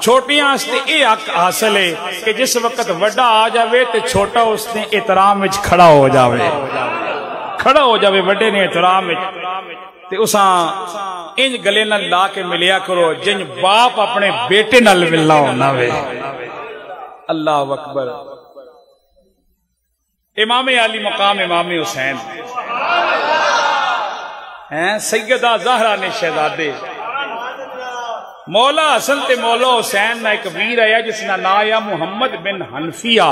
چھوٹیاں اس نے اے حق حاصل ہے کہ جس وقت وڈا آ جاوے تے چھوٹا اس نے احترام وچ کھڑا ہو جاوے۔ کھڑا ہو جاوے، وڈے نے احترام وچ۔ تے اساں انج گلے نال لا کے ملیا کرو جن باپ اپنے بیٹے نال ملنا ہونا وے۔ اللہ اکبر۔ امام علی مقام امام حسین۔ ہیں، سیدہ زہرا نے شہزادے۔ مولا حسن تے مولا حسین نہ ایک ویر آیا جس کا نام آیا محمد بن حنفیہ۔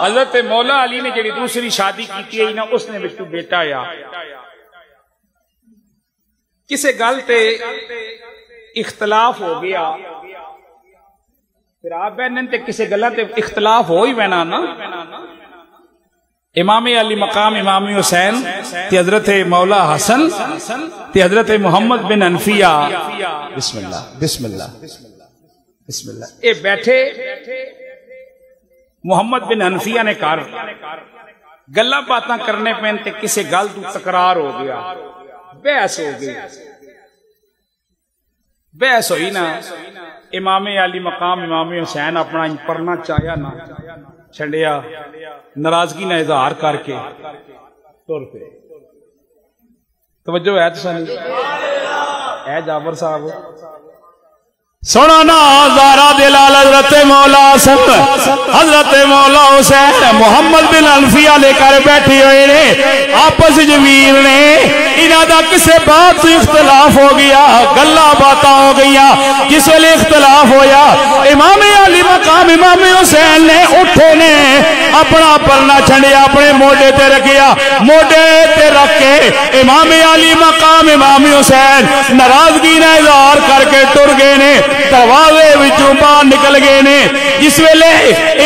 حضرت مولا علی نے جڑی دوسری شادی کی ہے نا اس نے بچوں بیٹا آیا۔ کسے گل تے اختلاف ہو گیا۔ پھر آپ بہن تے کسے گلہ تے اختلاف ہو ہی بہنا نا۔ امام علی مقام امام حسین تی حضرت مولا حسن تی حضرت محمد بن انفیہ۔ بسم اللہ بسم اللہ بسم اللہ۔ اے بیٹھے۔ محمد بن انفیہ نے کار گلہ باتاں کرنے پہن تے کسے گل تو تقرار ہو گیا۔ بحث ہو گئی۔ بحث ہوئی نا۔ امام علی مقام، امام حسین اپنا پڑھنا چاہیا نا چھڑیا۔ ناراضگی نہ اظہار کر کے۔ تر پہ۔ توجہ ہے تو سنی اے جابر صاحب۔ سونا نا زارا دلال حضرت مولا حسن حضرت مولا حسین محمد بن الفیہ لے کر بیٹھی ہوئے نے۔ آپس جویر نے۔ انہاں دا کسے بات سے اختلاف ہو گیا گلا باتاں ہو گیا کس ویلے اختلاف ہویا؟ امام علی مقام، امام حسین نے اٹھے نے، اپنا پرنا چھڑیا اپنے موڈے تے رکھیا، موڈے تے رکھ کے امام علی مقام، امام حسین ناراضگی نہ اظہار کر کے ٹر گئے نے، دروازے وچوں باہر نکل گئے نے۔ جس ویلے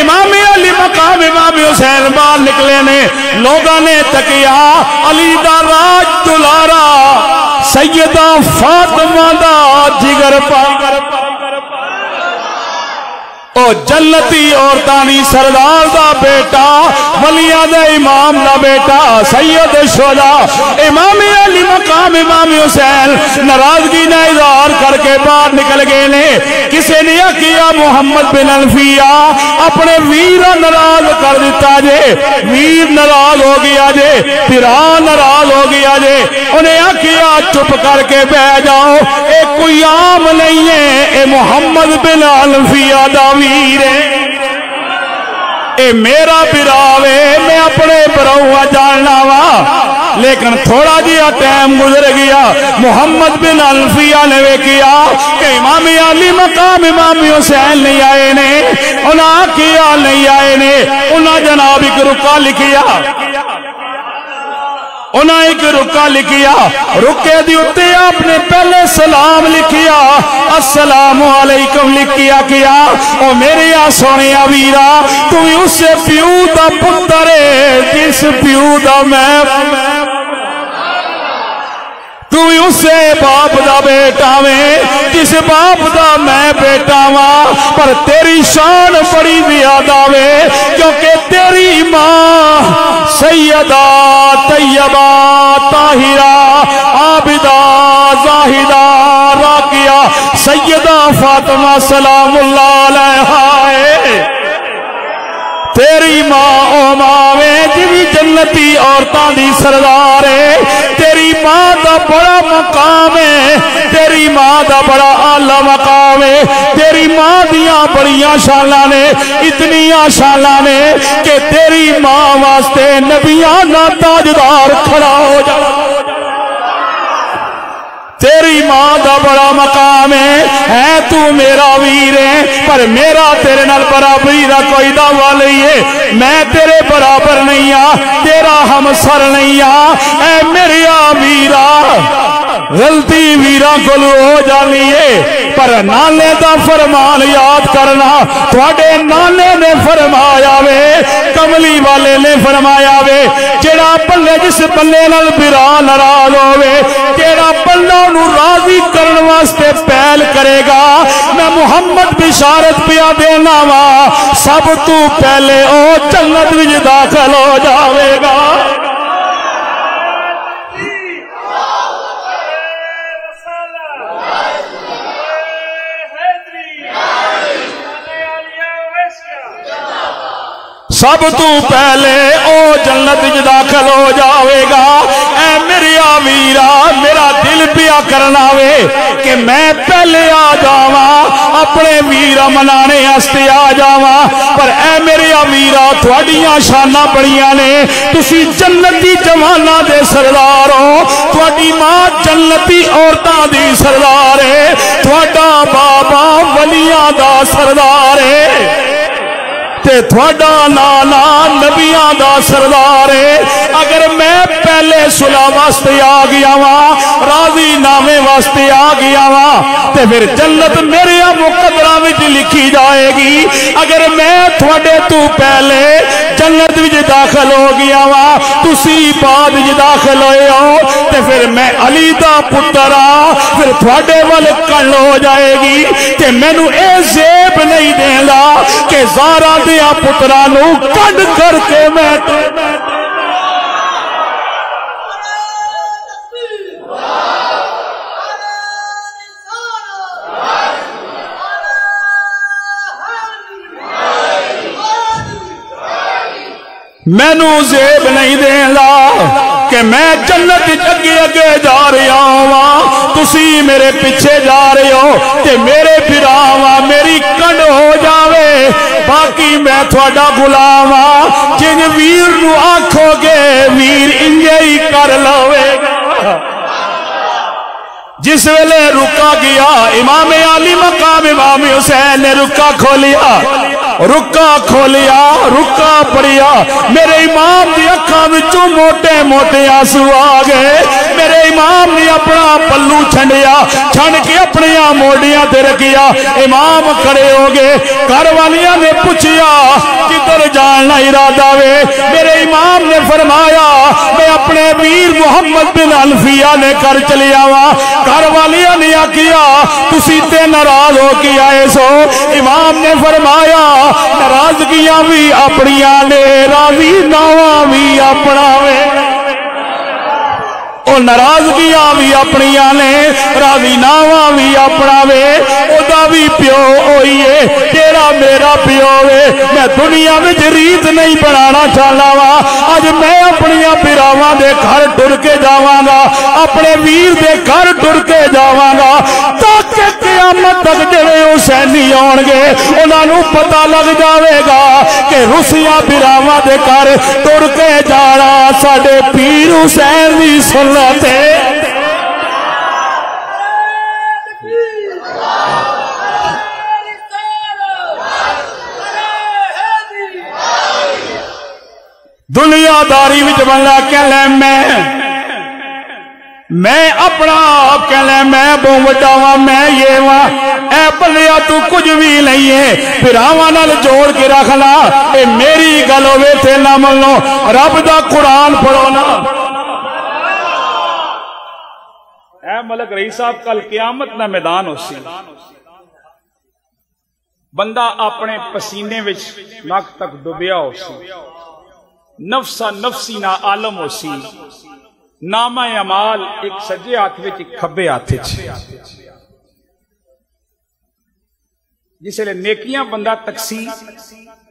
امام علی مقام، امام حسین باہر نکلے نے، لوگاں نے تکیا، علی دا راج دلارا سیدہ فاطمہ دا جگر پا او جنتی اور تانی سردار دا بیٹا ولیہ دا امام دا بیٹا، سید شولا امام علی مقام امام حسین، ناراضگی نہ اظہار کر کے باہر نکل گئے نے۔ کسے نے کیا محمد بن الفیہ اپنے ویر ناراض کر دیتا جے؟ ویر ناراض ہو گیا جے، پھرا ناراض ہو گیا جے۔ انہیں کیا چپ کر کے بہ جاؤ؟ اے کوئی عام نہیں ہے، اے محمد بن الفیہ دا ویر ہے۔ اے میرا براوے، میں اپنے براؤں جاننا وا۔ لیکن تھوڑا جیا ٹائم گزر گیا، محمد بن الفیہ نے وے کیا کہ امام علی مقام امام حسین نہیں آئے نے، انہاں کیا نہیں آئے نے، انہاں جناب ایک رکا لکھیا۔ انہاں ایک رکا لکھیا رکے دی اتے آپ نے پہلے سلام لکھیا، السلام علیکم لکھیا کیا، او میرے یا سونے ویرا، تو اس پیو دا پتر جس پیو دا میں تو اسے باپ دا بیٹا میں جس باپ دا میں بیٹا ماں پر تیری شان بڑی زیادہ میں کیونکہ تیری ماں سیدہ طیبہ طاہرہ عابدہ زاہدہ راکیہ سیدہ فاطمہ سلام اللہ علیہ تیری ماں او ماوے جوی جنتی عورتاں دی سردار ہے تیری ماں دا بڑا مقام ہے تیری ماں دا بڑا اعلی مقام ہے تیری ماں دیاں بڑیاں شاناں نے، اتنیاں شاناں نے کہ تیری ماں واسطے نبیاں دا تاجدار کھڑا ہو جا تیری ماں دا بڑا مقام ہے۔ ہے تو میرا ویر ہے، پر میرا تیرے نال برابری دا کوئی دعویٰ نہیں ہے۔ میں تیرے برابر نہیں آ تیرا ہم سر نہیں آ اے میرا ویرا غلطی ویرا کو ہو جانی ہے۔ پر نانے دا فرمان یاد کرنا تھوڑے نانے نے فرمایا وے، کملی والے نے فرمایا وے جڑا بلے جس بلے نال برا ناراض ہوے جڑا بندہ نو راضی کرن واسطے پہل کرے گا، میں محمد بشارت پیا دینا وا سب تو پہلے او جنت وچ داخل ہو جاوے گا۔ سب تو پہلے او جنت وچ داخل ہو جاوے گا۔ اے میرا ویرا میرا دل پیا کرنا وے کہ میں پہلے آ جاواں، اپنے ویرا منانے واسطے آ جاواں۔ پر اے میرا ویرا تھوڑیاں شاناں بڑیاں نے۔ تسی جنتی جواناں دے سردار ہو۔ تھوڑی ماں جنتی عورتاں دی سردار ہے۔ تھوڑا بابا ولیاں دا سردار ہے۔ تے تھوڑا لالا نبیاں دا سردار ہے۔ اگر میں پہلے صلح واسطے آ گیا وا، راضی نامے واسطے آ گیا وا، تے پھر جنت میرے مقدرہ وچ لکھی جائے گی۔ اگر میں تھوڑے تو پہلے جنت وچ داخل ہو گیا وا، تسی بعد وچ داخل ہوئے ہو، تے پھر میں علی دا پتر آ، پھر تھوڑے ول کل ہو جائے گی۔ تے مینوں اے زیب نہیں دیندا کہ زارا دیا پترا نو کنڈ کر کے میں مینو زیب نہیں دینا کہ میں جنت اگے اگے جا رہا ہوں تسی میرے پیچھے جا رہے ہو کہ میرے پھراوا میری کنڈ ہو جاوے۔ باقی میں تھوڑا غلام ہاں۔ جن ویر نو آکھو گے، ویر انجے ہی کر لوے گا۔ جس ویلے رکا گیا، امام علی مقام امام حسین نے رکا کھولیا۔ رکا کھولیا رکا پڑیا میرے امام دی اکھاں وچوں موٹے موٹے آنسو آ گئے۔ امام نے اپنا پلو چھنڈیا، چھن کے اپنی موڑیاں تے رکھیا۔ امام کھڑے ہو گئے، گھر والیاں نے پوچھیا، کدھر جاننا ارادہ وے؟ میرے امام نے فرمایا، میں اپنے ویر محمد بن الفیہ نے کر چلیا وا۔ گھر والیاں نے آکیا تسی تے ناراض ہو کے آئے سو۔ امام نے فرمایا، ناراضگیاں بھی اپنیاں نے راضی ناواں بھی اپنا وے۔ او ناراضگیاں بھی اپنی نے راضی ناواں بھی اپنا وے او دا بھی پیو ہوئیے تیرا میرا پیو وے۔ میں دنیا میں ریت نہیں بنانا چاہنا وا۔ اج میں اپنی پیراواں دے گھر ٹر کے جاواں گا، اپنے ویر دے گھر ٹر کے جاواں گا، تاکہ قیامت تک جڑے حسینی آن گے انہاں نو پتہ لگ جاوے گا کہ رسیاں پیراواں دے گھر ٹر کے جانا ساڈے پیر حسین دی سنت ہے۔ دنیا داری وچ بنلا کہ لے میں۔ میں اپنا کہ لے میں بو وڈاوا میں یہ وا اے بلیا تو کچھ بھی نہیں ہے۔ پھراواں نال جوڑ کے رکھ لا۔ اے میری گل ہوے تے نہ منو۔ رب دا قرآن پڑھو نا۔ اے ملک رئی صاحب، کل قیامت نہ میدان ہو سی بندہ اپنے پسینے وچ نک تک ڈبیا ہو سی نفسا نفسی نہ عالم ہو سی نامہ امال ایک سجے ہاتھ وچ، ایک کھبے ہاتھ جس لیے نیکیاں بندہ تکسی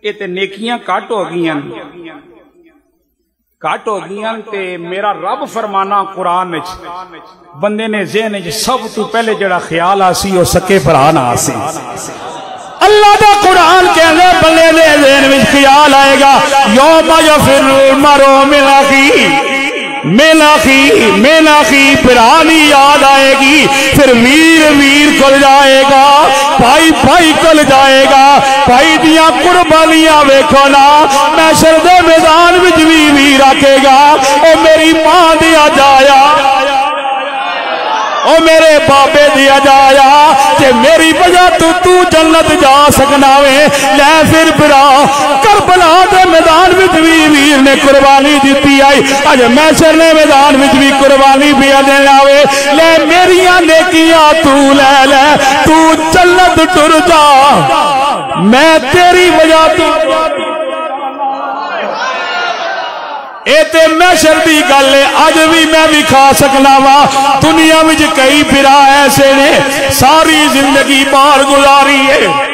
اے تے نیکیاں کٹ ہو گئیاں۔ کٹ ہو گئیاں تے میرا رب فرمانا قرآن وچ۔ بندے نے ذہن وچ سب تو پہلے جڑا خیال آسی او سکے بھرا آسی اللہ دا قرآن کہنے بلے دے ذہن وچ خیال آئے گا، یوم یفر المرو من اخی من اخی من پرانی یاد آئے گی، پھر ویر ویر کل جائے گا بھائی بھائی کل جائے گا بھائی دیاں قربانیاں ویکھو نا میں شرد میدان وچ وی وی رکھے گا، او میری ماں دیا جایا او میرے بابے دیا جایا کہ میری وجہ تو تو جنت جا سکنا وے۔ لے پھر برا، کربلا دے میدان وچ بھی ویر نے قربانی دیتی آئی۔ اج محشر نے میدان وچ بھی قربانی پیا دینا وے۔ لے میریاں نیکیاں تو لے لے، تو جنت ٹر جا۔ میں تیری وجہ تو اے تے محشر دی گل ہے اج بھی میں بھی کھا سکنا وا۔ دنیا وچ کئی پھرا ایسے نے، ساری زندگی بار گزاری ہے۔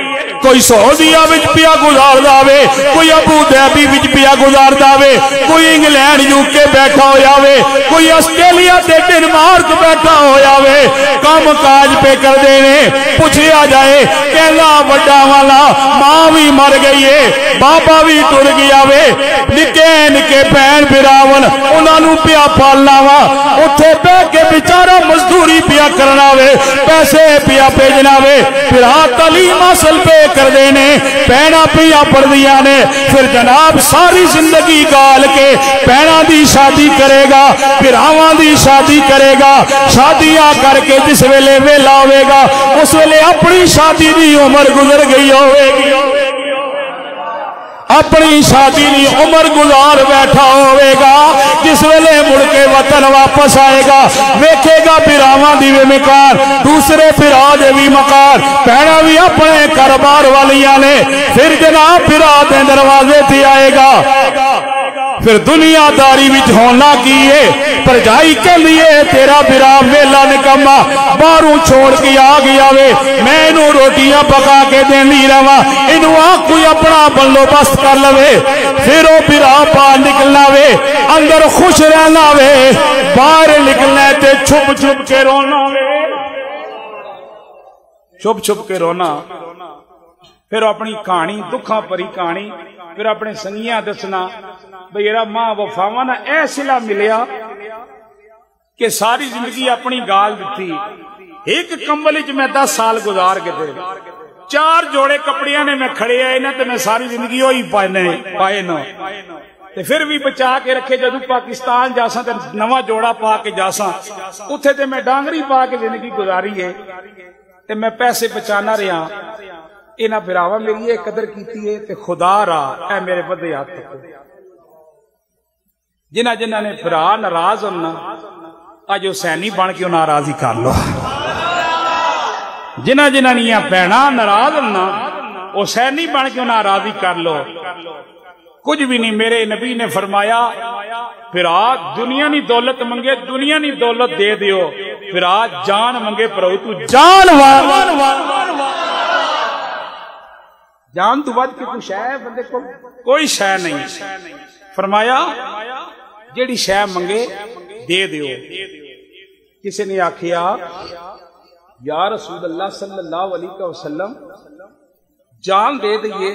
کوئی سعودیہ وچ پیا گزار داوے، کوئی ابو دہبی وچ پیا گزار داوے، کوئی انگلینڈ یو کے بیٹھا ہویا وے کوئی آسٹریلیا تے ڈنمارک بیٹھا ہویا وے کام کاج پہ کر دینے پوچھیا جائے کہنا بڑا والا ماں بھی مر گئی ہے، بابا بھی ٹر گیا وے، نکے نکے بہن براون، انہاں نو پیا پالنا وا اوتھے بیٹھ کے بیچارہ مزدوری پیا کرنا وے، پیسے پیا بھیجنا وے، پھر ہاں تعلیم حاصل پہ کر دینے پینا پیا پڑ دیا نے۔ پھر جناب ساری زندگی گال کے پینا دی شادی کرے گا پھر آوان دی شادی کرے گا، شادیاں کر کے جس ویلے ویلا ہوئے گا، اس ویلے اپنی شادی دی عمر گزر گئی ہوئے گی۔ اپنی شادی نی عمر گزار بیٹھا ہوئے گا، جس ویلے مڑ کے وطن واپس آئے گا۔ ویکھے گا پھراواں دی مکار، دوسرے پھر دے بھی مکار۔ پہنا بھی اپنے کاروبار والیاں نے، پھر جناب پھر دے دروازے تھی آئے گا۔ پھر دنیا داری وچ ہونا کیے پر جائی کے لیے تیرا برا ویلا نکما باروں چھوڑ کے آ گیا وے۔ میں انہوں روٹیاں پکا کے دینی رہا انہوں آنکھ کوئی اپنا بلو بست کر لوے۔ پھر وہ برا پا نکلنا وے۔ اندر خوش رہنا وے۔ باہر نکلنا تے چھپ چھپ کے رونا وے۔ چھپ چھپ کے رونا۔ پھر اپنی کہانی، دکھاں پری کہانی، پھر اپنے سنگیاں دسنا۔ بھئی میرا ماں وفاوا نہ اے سلا ملیا کہ ساری زندگی اپنی گال دیتی ایک کمبل وچ میں دس سال گزار کے دے۔ چار جوڑے کپڑیاں نے میں کھڑے آئے نا تے میں ساری زندگی ہوئی پائے پائے نا تے پھر بھی بچا کے رکھے جدو پاکستان جاساں تے نواں جوڑا پا کے جاساں۔ اتھے تے میں ڈانگری پا کے زندگی گزاری ہے۔ تے میں پیسے بچانا رہا۔ انہاں بھراواں میری یہ قدر کیتی ہے تے خدا را اے میرے بدے ہاتھ تک جنہ جنہ نے بھرا ناراض ہونا، اج حسینی بن کے ناراضی کر لو۔ جنہ جنہ نیا بہنا ناراض ہونا، حسینی بن کے ناراضی کر لو۔ کچھ بھی نہیں، میرے نبی نے فرمایا، پھر دنیا نی دولت منگے، دنیا نی دولت دے دیو۔ پھر جان منگے پرو، تو جان جان تو بعد کہ کوئی بندے کو کوئی شہ نہیں۔ فرمایا جیڑی شہ منگے دے دیو۔ کسی نے آکھیا، یا رسول اللہ صلی اللہ علیہ وسلم، جان دے دئیے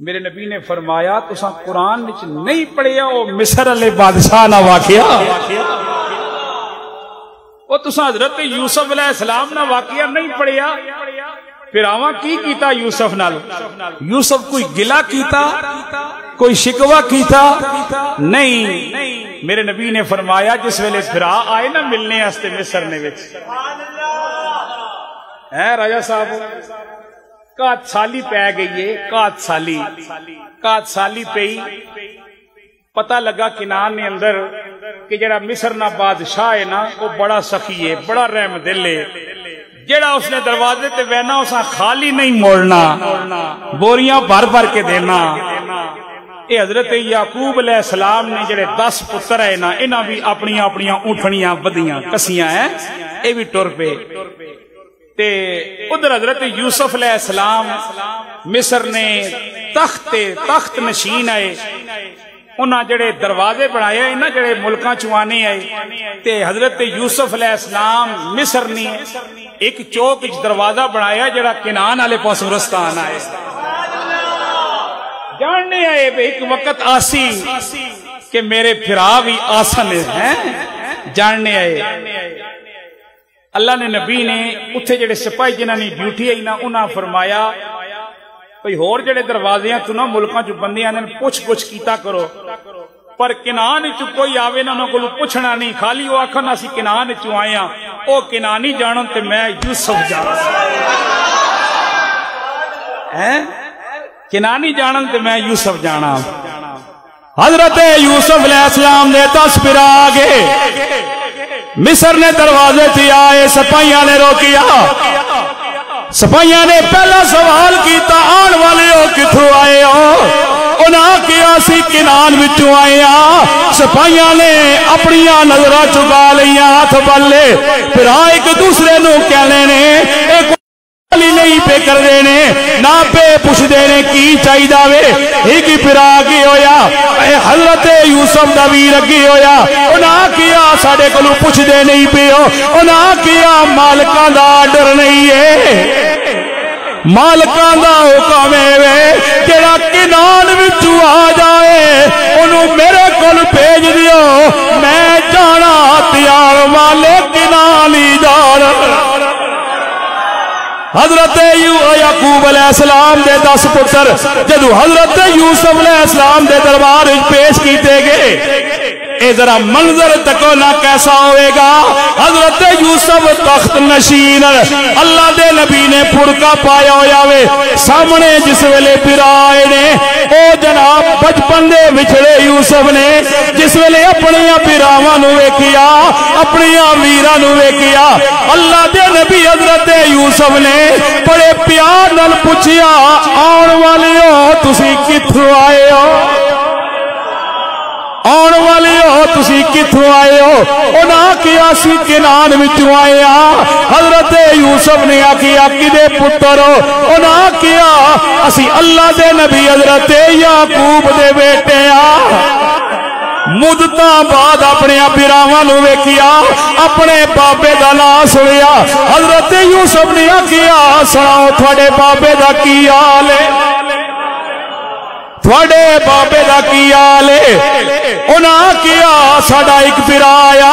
میرے نبی نے فرمایا تو قرآن وچ نہیں پڑھیا، او مصر علیہ بادشاہ نہ واقعہ۔ او تو حضرت یوسف علیہ السلام نہ واقعہ نہیں پڑھیا۔ پھر آواں کی کیتا یوسف نال؟ یوسف کوئی گلا کیتا کوئی شکوہ کیتا؟ نہیں۔ میرے نبی نے فرمایا جس ویلے پھرا آئے نا ملنے ہستے مصر نے وچ۔ ہے راجہ صاحب کات سالی پہ گئی ہے کات سالی۔ کات سالی پہ پتہ لگا کنان نے اندر کہ جڑا مصر نہ بادشاہ ہے نا وہ بڑا سخی ہے بڑا رحم دل ہے۔ جڑا اس نے دروازے تے وینا اسا خالی نہیں موڑنا، بوریاں بھر بھر کے دینا۔ اے حضرت یعقوب علیہ السلام نے جڑے دس پتر ہے نا، انہاں بھی اپنی اپنیاں اونٹھڑیاں بدیاں کسیاں ہیں، اے بھی ٹر پہ تے ادھر حضرت یوسف علیہ السلام، مصر نے تخت تخت نشین آئے۔ انہاں جڑے دروازے بنایا انہاں جڑے ملکاں چوانے آئے تے حضرت یوسف علیہ السلام مصر نے ایک چوک اچ دروازہ بنایا جڑا کنان والے پاسوں رستہ آنا ہے۔ جاننے آئے بے ایک وقت آسی کہ میرے پھرا بھی آسن ہیں۔ جاننے آئے۔ اللہ نے نبی نے اتھے جڑے سپاہی جنہاں نے ڈیوٹی آئی نا انہاں فرمایا بھئی ہور جڑے دروازے تو نا ملکاں جو بندیاں نے پوچھ پوچھ کیتا کرو۔ پر کنان چ کوئی آوے نہ انہوں کو پوچھنا نہیں۔ خالی وہ آکھن، اسی کنان چ آئے ہاں۔ او کنانی جانن تے میں یوسف جانا ہاں۔ ہیں؟ کنانی جانن تے میں یوسف جانا ہاں۔ حضرت یوسف علیہ السلام نے دس آگے۔ مصر نے دروازے تھی آئے، سپاہیاں نے روکیا۔ سپاہیاں نے پہلا سوال کیتا، آن والے ہو کتھو آئے ہو؟ انہاں کیا سی کنان وچوں آئے ہاں؟ سپاہیاں نے اپنیاں نظرہ چکا لیا ہاتھ بلے پھر آ ایک نہ پہ پوچھ دینے کی چاہی داوے ایک ہی پھر آگی ہویا۔ اے حضرت یوسف دا ویر اگی ہویا۔ انہاں کیا ساڑے کلو پوچھ دے نہیں پہ ہو؟ انہاں کیا مالکان دا ڈر نہیں ہے۔ مالکان دا حکم ہے وے کیڑا کنان وچو آ جائے انہوں میرے کل بھیج دیو۔ میں جانا تیار والے کنانی جان حضرت یعقوب علیہ السلام دے دس پتر جدو حضرت یوسف علیہ السلام دے دربار پیش کیتے گئے اے ذرا منظر تکو نہ کیسا ہوئے گا؟ حضرت یوسف تخت نشین، اللہ دے نبی نے پھڑکا پایا ہو جاوے سامنے جس ویلے پھرائے نے، او جناب بچپن دے وچھڑے یوسف نے، جس ویلے اپنی پھراواں نو ویکھیا اپنی ویراں نو ویکھیا، اللہ دے نبی حضرت یوسف نے بڑے پیار نال پوچھیا، آن والے ہو تسی کتھوں آئے ہو؟ آن والے تسی کتھوں آئے ہو انہاں کیا سی کنان وچوں آئے ہاں حضرت یوسف نے آکیا کدے پتر ہو انہاں کیا اسی اللہ دے نبی حضرت یعقوب دے بیٹے ہاں مدتا بعد اپنے پیراواں نو ویکھیا اپنے بابے دا نام سنیا حضرت یوسف نے آکیا سناؤ تھوڑے بابے دا کی حال ہے تھوڑے بابے دا کی حال ہے؟ انہاں کیا ساڈا ایک پھرا آیا؟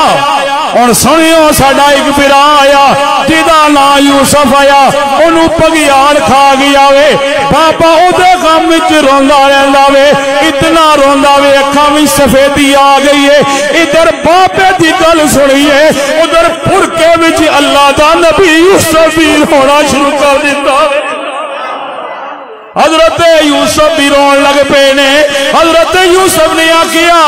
ہن سنیو ساڈا ایک پھرا آیا۔ جدا نام یوسف آیا۔ اونوں پگیان کھا گیا وے۔ بابا او دے غم وچ روندا رہندا وے۔ اتنا روندا وے، اکھاں وچ سفیدی آ گئی ہے۔ ادھر بابے دی گل سنیے۔ ادھر پھرکے وچ اللہ دا نبی یوسف بھی ہونا شروع کر دیتا وے۔ حضرت یوسف بھی رون لگ پے نے۔ حضرت یوسف نے آکیا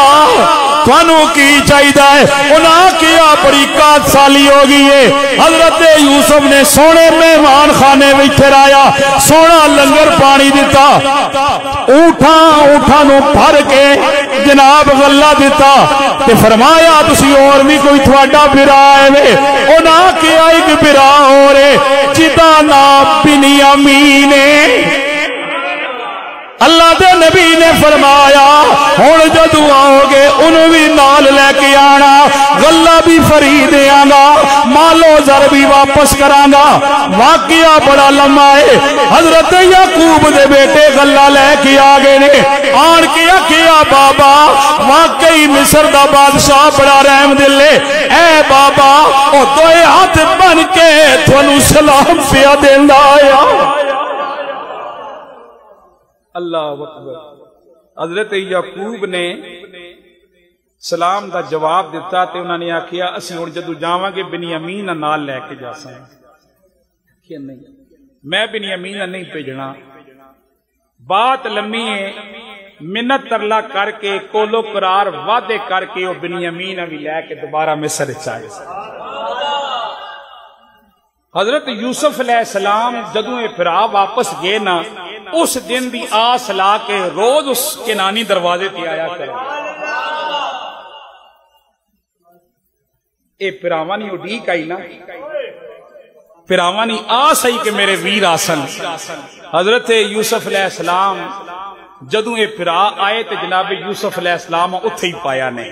تھانو کی چاہیدہ ہے؟ انہاں کیا بڑی کات سالی ہو گئی ہے۔ حضرت یوسف نے سونے مہمان خانے میں پھرایا، سونا لنگر پانی دیتا اونٹھا اونٹھا نو بھر کے جناب غلہ دیتا تے فرمایا، تسی اور بھی کوئی تھوڑا پھرا ہے وے؟ انہاں کیا ایک پھرا ہو رے جدا نام بنیامین اللہ دے نبی نے فرمایا ہوں جدو آؤ گے انہوں بھی نال لے کے آنا گلا بھی فری دیا گا مالو زر بھی واپس کرا گا واقعہ بڑا لمبا ہے۔ حضرت یعقوب دے بیٹے گلا لے کے آ گئے نے۔ آن کے آخیا بابا، واقعی مصر دا بادشاہ بڑا رحم دل ہے۔ اے بابا، او دوئے ہاتھ بن کے تھانو سلام پیا دینا آیا۔ اللہ اکبر۔ حضرت یعقوب نے سلام دا جواب دیتا تے انہوں نے آکھیا اسی ہن جدو جاواں گے بنیامین نال لے کے جاساں کہ نہیں؟ میں بنیامین نہیں بھیجنا۔ بات لمبی ہے منت ترلا کر کے کولو قرار وعدے کر کے وہ بنیامین بھی لے کے دوبارہ مصر چائے حضرت یوسف علیہ السلام جدو یہ پھرا واپس گئے نا اس دن دی آس لا کے روز اس کے نانی دروازے تے آیا کرے۔ اے پراواں نہیں اڈیک آئی نا۔ پراواں نہیں آس آئی کہ میرے ویر آسن۔ حضرت یوسف علیہ السلام جدوں اے پرا آئے تے جناب یوسف علیہ السلام اتھے ہی پایا نہیں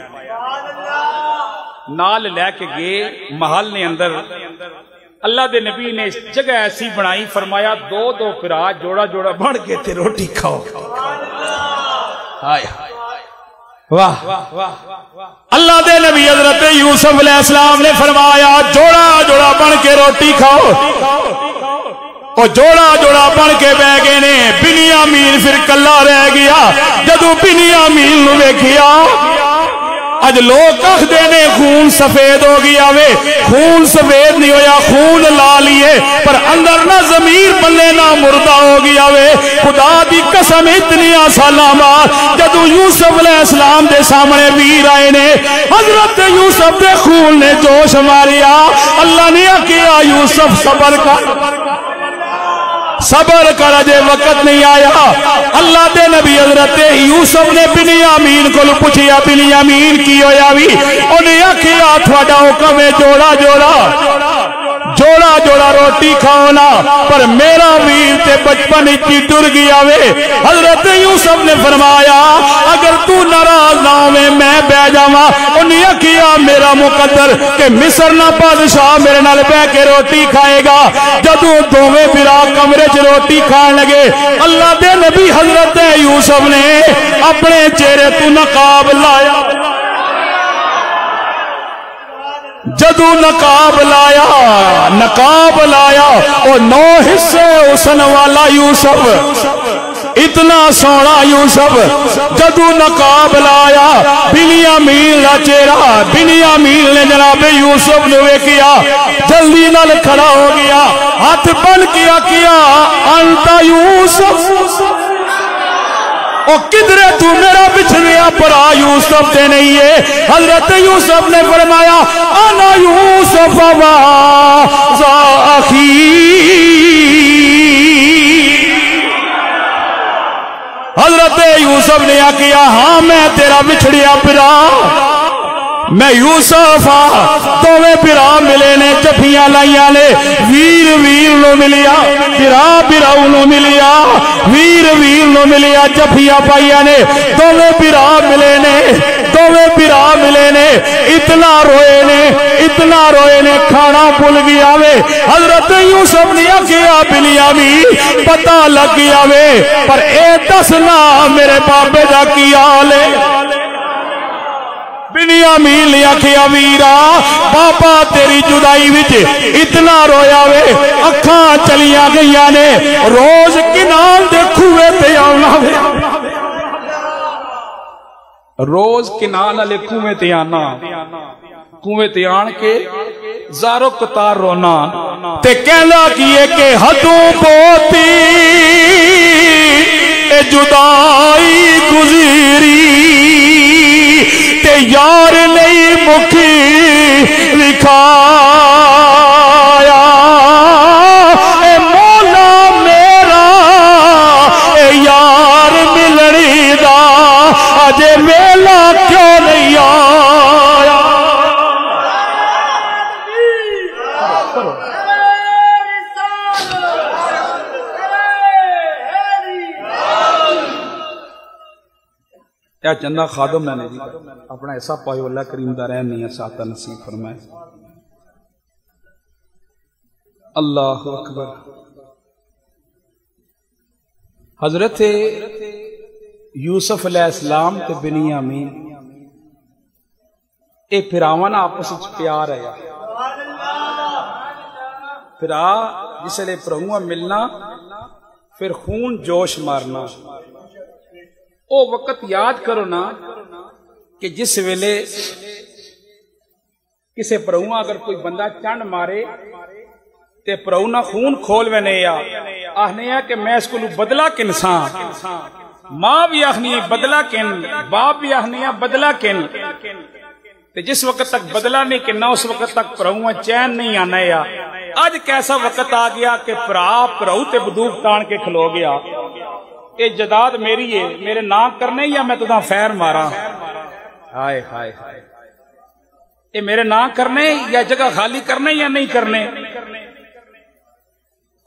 نال لے کے گئے محل نے اندر۔ اللہ دے نبی نے جگہ ایسی بنائی، فرمایا، دو دو پرا جوڑا جوڑا بن کے تے روٹی کھاؤ۔ واہ۔ اللہ دے نبی حضرت یوسف علیہ السلام نے فرمایا، جوڑا جوڑا بن کے روٹی کھاؤ۔ جوڑا جوڑا بن کے بہ گئے نے، بنیامین پھر کلا رہ گیا۔ جدو بنیامین نو ویکھیا اج لوگ کخ دینے خون سفید ہو گیا وے۔ خون سفید نہیں ہویا، خون لا لیے پر اندر نہ ضمیر بلے نہ مردہ ہو گیا وے۔ خدا دی قسم اتنی سلامات جدو یوسف علیہ السلام دے سامنے ویر آئے نے، حضرت یوسف دے خون نے جوش ماریا۔ اللہ نے کیا یوسف صبر کا صبر کر، اجے وقت نہیں آیا۔ اللہ دے نبی حضرت یوسف نے بنی امین کو پوچھیا بنی امین کی ہویا بھی انہیں آکھیا، تھوڑا حکم ہے جوڑا جوڑا۔ جوڑا جوڑا روٹی کھاؤنا پر میرا ویر تے بچپن اچھی ٹر گیا وے حضرت یوسف نے فرمایا، اگر تو ناراض نہ ہوئے، میں بہ جاواں۔ انہیں کیا میرا مقدر کہ مصر نہ بادشاہ میرے نال بہ کے روٹی کھائے گا۔ جدو دوویں برا کمرے چ روٹی کھان لگے، اللہ دے نبی حضرت یوسف نے اپنے چہرے تو نقاب لایا۔ جدو نقاب لایا نقاب لایا، او نو حصے حسن والا یوسف، اتنا سونا یوسف، جدو نقاب لایا بنیا میل کا چہرہ بنیا میل نے جناب یوسف نے کیا جلدی نال کھڑا ہو گیا، ہاتھ بن کیا کیا، انتا یوسف۔ او کدرے تو میرا بچھڑیا پرا یوسف دے نہیں ہے؟ حضرت یوسف نے فرمایا، انا یوسف و اخی. حضرت یوسف نے کیا ہاں میں تیرا بچھڑیا پرا میں یوسف ہاں دوویں برا ملے نے، چپیاں لائیاں نے، ویر ویر نو ملیا برا برا نو ملیا، ویر ویر نو ملیا، چپیاں پائیاں نے دوویں برا ملے نے دوویں برا ملے نے، اتنا روئے نے، اتنا روئے نے، کھانا بھول گیا وے، حضرت یوسف نے کیا بلیا بھی پتہ لگ گیا وے، پر اے دسنا میرے بابے دا کی حال ہے؟ بنیا میل آخیا ویرا بابا تیری جدائی وچ اتنا رویا وے اکھاں چلیاں گئیاں نے روز کنال دے کھوے تے آنا وے روز کنال والے کنویں تے آنا کنویں تے آن کے زارو قطار رونا تے کہنا کیے کہ حدوں بوتی اے جدائی گزری یار نہیں مکھی لکھایا۔ اے مولا میرا، اے یار ملنی دا اجے ویلا کیوں نہیں آیا؟ یا چندہ خادم میں نے جی اپنا ایسا پائے اللہ کریم دا رحم نہیں ہے، ساتھ نصیب فرمائے۔ اللہ اکبر۔ حضرت یوسف علیہ السلام تے بنی امین اے پھراواں آپس وچ پیار ہے۔ پھرا جس لے پرہواں ملنا، پھر خون جوش مارنا۔ او وقت یاد کرو نا کہ جس ویلے کسے پرہواں اگر کوئی بندہ چنڈ مارے تے پرہونا خون کھول وے نہیں آہنے کہ میں اس کو بدلا کنسان ماں بھی آخنی ہے بدلا کن، باپ بھی آخنی ہے بدلا کن۔ تے جس وقت تک بدلا نہیں کننا اس وقت تک پرہواں چین نہیں آنا یا۔ آج کیسا وقت آ گیا کہ پرا پرہو تے بدوک تان کے کھلو گیا۔ اے جداد میری ہے میرے نام کرنے یا میں تدا فیر مارا ہائے ہائے اے میرے نام کرنے یا جگہ خالی کرنے یا نہیں کرنے؟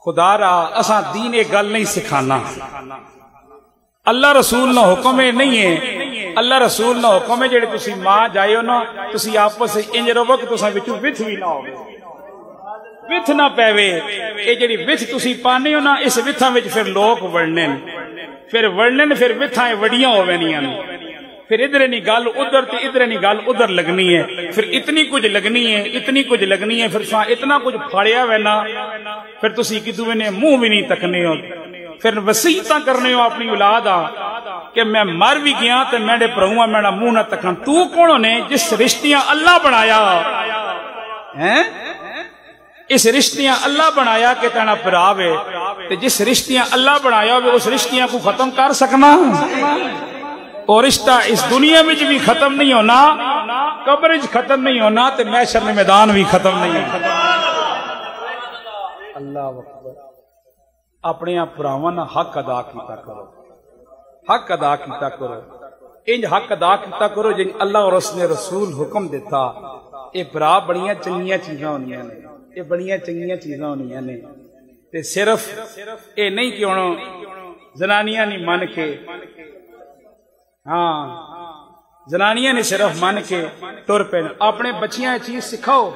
خدا را اساں دین ایک گل نہیں سکھانا۔ اللہ رسول نہ حکم ہے نہیں ہے اللہ رسول نہ حکم ہے جڑے تسی ماں جائے ہو نا تسی آپس انج رہو کہ تساں وچوں وتھ بھی نہ ہوے وتھ نہ پیوے اے جڑی وتھ تسی پانے ہو نا اس وتھاں وچ پھر لوگ وڑنے۔ پھر وڑنے پھر وتھاں وڑیاں ہوونیاں پھر ادھر نہیں گل ادھر تے ادھر نہیں گل ادھر لگنی ہے۔ پھر اتنی کچھ لگنی ہے، اتنی کچھ لگنی ہے۔ پھر ساں اتنا کچھ پھاڑیا وینا۔ پھر تسی کدوے نے منہ بھی نہیں تکنے ہو۔ پھر وسیعتاں کرنے ہو اپنی اولاد آ کہ میں مر بھی گیا تو میرے پرہوں میرا منہ نہ تکن تو کون نے جس رشتیاں اللہ بنایا؟ ہیں؟ اس رشتیاں اللہ بنایا کہ تینا پراوے تے جس رشتیاں اللہ بنایا ہوئے، اس رشتیاں کو ختم کر سکنا۔ اور رشتہ اس دنیا میں بھی ختم نہیں ہونا قبرج ختم نہیں ہونا، تے محشر میدان بھی ختم نہیں ہونا۔ اللہ اکبر۔ اپنے پراواں حق ادا کیتا کرو۔ حق ادا کیتا کرو۔ انج حق ادا کیتا کرو جن اللہ اور اس نے رسول حکم دیتا۔ اے برا بڑیاں چنگیاں چیزاں ہونیاں نے۔ اے بڑیاں چنگیاں چیزاں ہونیاں نے۔ تے صرف اے نہیں کہ زنانیاں نہیں من کے۔ ہاں زنانیاں نے صرف من کے ٹر پے اپنے بچیاں چیز سکھاؤ۔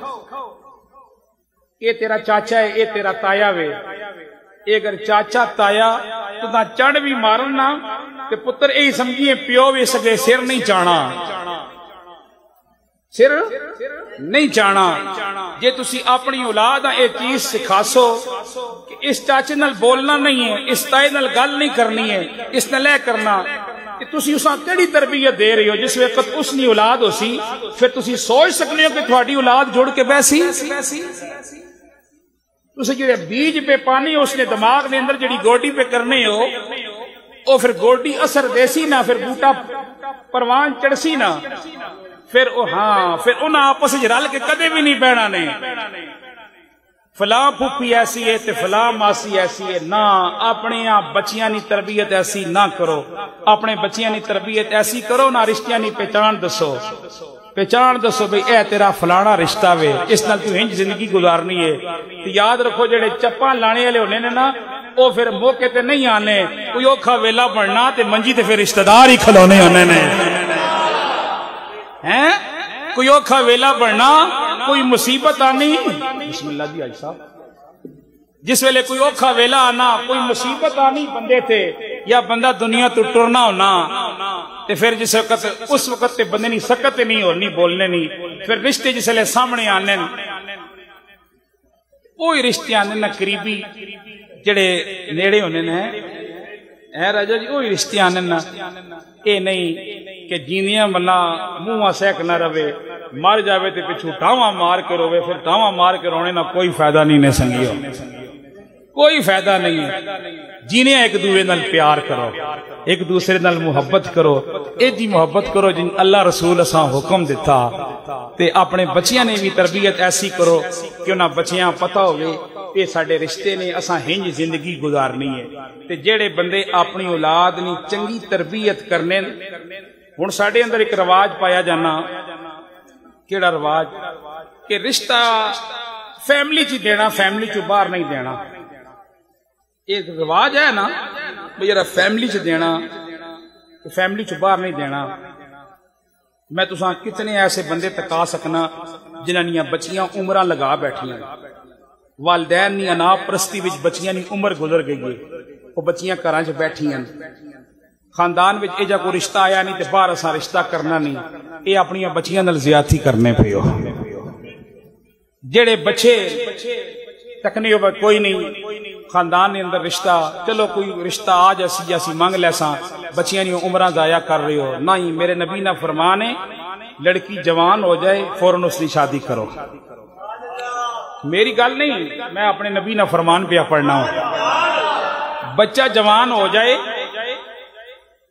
اے تیرا چاچا ہے، اے تیرا تایا وے۔ اے اگر چاچا تایا تو نہ چڑھ بھی مارن نہ، تے پتر، اے سمجھیے پیو بھی سکے سر نہیں چانا سر؟ نہیں چانا جے تسی اپنی اولاد اے چیز سکھاسو کہ اس چاچے نال بولنا نہیں ہے، اس تائے نال گل نہیں کرنی ہے، اس نال لے کرنا۔ کہ تسی اساں کیڑی تربیت دے رہی ہو، جس وقت اس نی اولاد ہو سی پھر تسی سوچ سکنے ہو کہ تھوڑی اولاد جڑ کے بیسی۔ تسی جڑے بیج پہ پانی اس نے دماغ نے اندر جڑی گوڈی پہ کرنے ہو، او پھر گوڈی اثر دیسی نہ، پھر بوٹا پروان چڑسی نہ۔ پھر او ہاں پھر انہاں آپس وچ رل کے کدے بھی نہیں بہنا نے۔ فلاں پھوپھی ایسی ہے تے فلاں ماسی ایسی ہے۔ نہ اپنے بچیاں نی تربیت ایسی نہ کرو۔ اپنے بچیاں نی تربیت ایسی کرو، نہ رشتیاں نی پہچان دسو۔ پہچان دسو بھئی اے تیرا فلانا رشتہ وے، اس نال تو ہنج زندگی گزارنی ہے۔ تو یاد رکھو جڑے چپاں لانے والے ہونے نے نا، او پھر موقع تے نہیں آنے۔ کوئی اوکھا ویلا پڑنا تے منجی تے پھر رشتہ دار ہی کھلونے ہونے نے۔ ہیں؟ کوئی اوکھا ویلا بڑھنا کوئی مصیبت آنی؟ بسم اللہ جی آج صاحب۔ جس ویلے کوئی اوکھا ویلا آنا، کوئی مصیبت آنی بندے تھے یا بندہ دنیا تو ٹرنا ہونا، تے پھر جس وقت، اس وقت تے بندے نہیں سکت نہیں ہونی بولنے نہیں پھر رشتے جس ویلے سامنے آنے کوئی رشتے آنے نہ قریبی، جڑے نیڑے ہونے نے اے راجہ جی وہی رشتے آنے نہ اے نہیں کہ جینیاں ملا منہ سیک نہ رہے۔ مر جاوے تے پچھو ٹاواں مار کے روے، پھر ٹاواں مار کے رونے نہ کوئی فائدہ نہیں نے سنگیو۔ کوئی فائدہ نہیں۔ جینے ایک دوسرے نال پیار کرو، ایک دوسرے نال محبت کرو۔ اے دی محبت کرو جن اللہ رسول اساں حکم دیتا تے اپنے بچیاں نے بھی تربیت ایسی کرو کہ انہاں بچیاں پتہ ہوئے۔ اے ساڈے رشتے نے اساں ہنج زندگی گزارنی ہے۔ تے جڑے بندے اپنی اولاد نی چنگی تربیت کرنے ہن ساڈے اندر ایک رواج پایا جانا۔ کیڑا رواج؟ کہ رشتہ فیملی چ دینا، فیملی چ باہر نہیں دینا۔ ایک رواج ہے نا بھئی یار فیملی چ دینا فیملی چ باہر نہیں دینا۔ میں تساں کتنے ایسے بندے تکا سکنا جنہاں بچیاں عمرہ لگا بیٹھیاں۔ والدین نی انا پرستی وچ بچیاں نی عمر گزر گئی ہے۔ بچیاں گھراں چ بیٹھیاں خاندان وچ ایجا کوئی رشتہ آیا نہیں تے باہر اساں رشتہ کرنا نہیں اے اپنی بچیاں نال زیادتی کرنے پیو جڑے بچے تکنے ہو کوئی نہیں۔ خاندان نے اندر رشتہ، چلو کوئی رشتہ آ جیسی جیسی مانگ لیساں بچیاں نہیں عمرہ ضائع کر رہے ہو۔ نہیں میرے نبی نہ فرمانے، لڑکی جوان ہو جائے، فوراً اس کی شادی کرو۔ میری گل نہیں، میں اپنے نبی نہ فرمان پہ پڑھنا ہوں۔ بچہ جوان ہو جائے،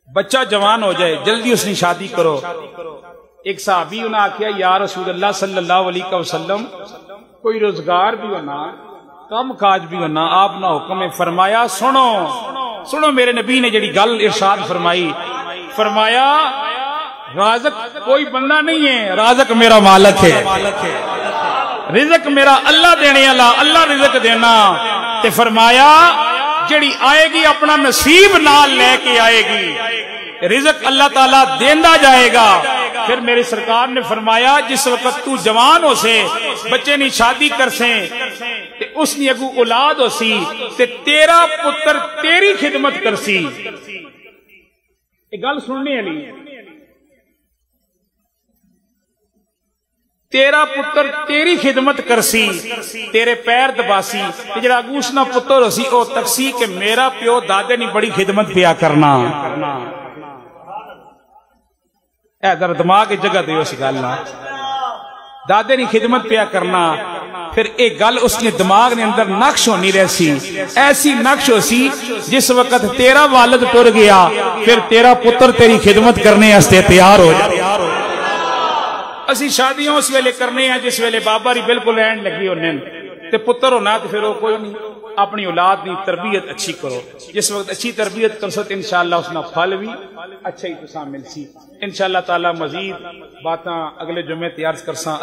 بچہ جوان ہو جائے، جلدی اس نے شادی کرو۔ ایک صحابی انہوں نے آخیا یا رسول اللہ صلی اللہ علیہ وسلم، کوئی روزگار بھی ہونا، کم کاج بھی ہونا، آپ نہ حکم فرمایا، سنو سنو، میرے نبی نے جڑی گل ارشاد فرمائی۔ فرمایا، رازق کوئی بندہ نہیں ہے، رازق میرا مالک ہے۔ رزق میرا اللہ دینے والا، اللہ رزق دینا۔ تے فرمایا جڑی آئے گی، اپنا نصیب نال لے کے آئے گی۔ رزق اللہ تعالیٰ دینا جائے گا۔ پھر میری سرکار نے فرمایا، جس وقت تو جوان ہو سے بچے نی شادی کر سے تے اس نی اگو اولاد ہو سی تے تیرا پتر تیری خدمت کر سی ایک گل سننی علی۔ تیرا پتر تیری خدمت کرسی، تیرے پیر دباسی جڑا گوشنا پتر ہسی او تکسی کہ میرا پیو دادے نی بڑی خدمت پیا کرنا۔ اے در دماغ جگہ دیو اس گل نہ۔ دادے نے خدمت پیا کرنا۔ پھر ایک گل اس نے دماغ نے اندر نقش ہونی رہ سی ایسی نقش ہو سی جس وقت تیرا والد ٹر گیا، پھر تیرا پتر تیری خدمت کرنے ہستے تیار ہو جائے اسی شادیوں اس ویلے کرنے ہیں جس ویلے بابا ری بالکل اینڈ لگی ہونے تے پتر ہونا تو پھر وہ کوئی نہیں۔ اپنی اولاد کی تربیت اچھی کرو۔ جس وقت اچھی تربیت کر سکتے انشاءاللہ اس نہ پھل بھی اچھا ہی تو مل سی۔ انشاءاللہ تعالی مزید باتاں اگلے جمعے تیار کرساں۔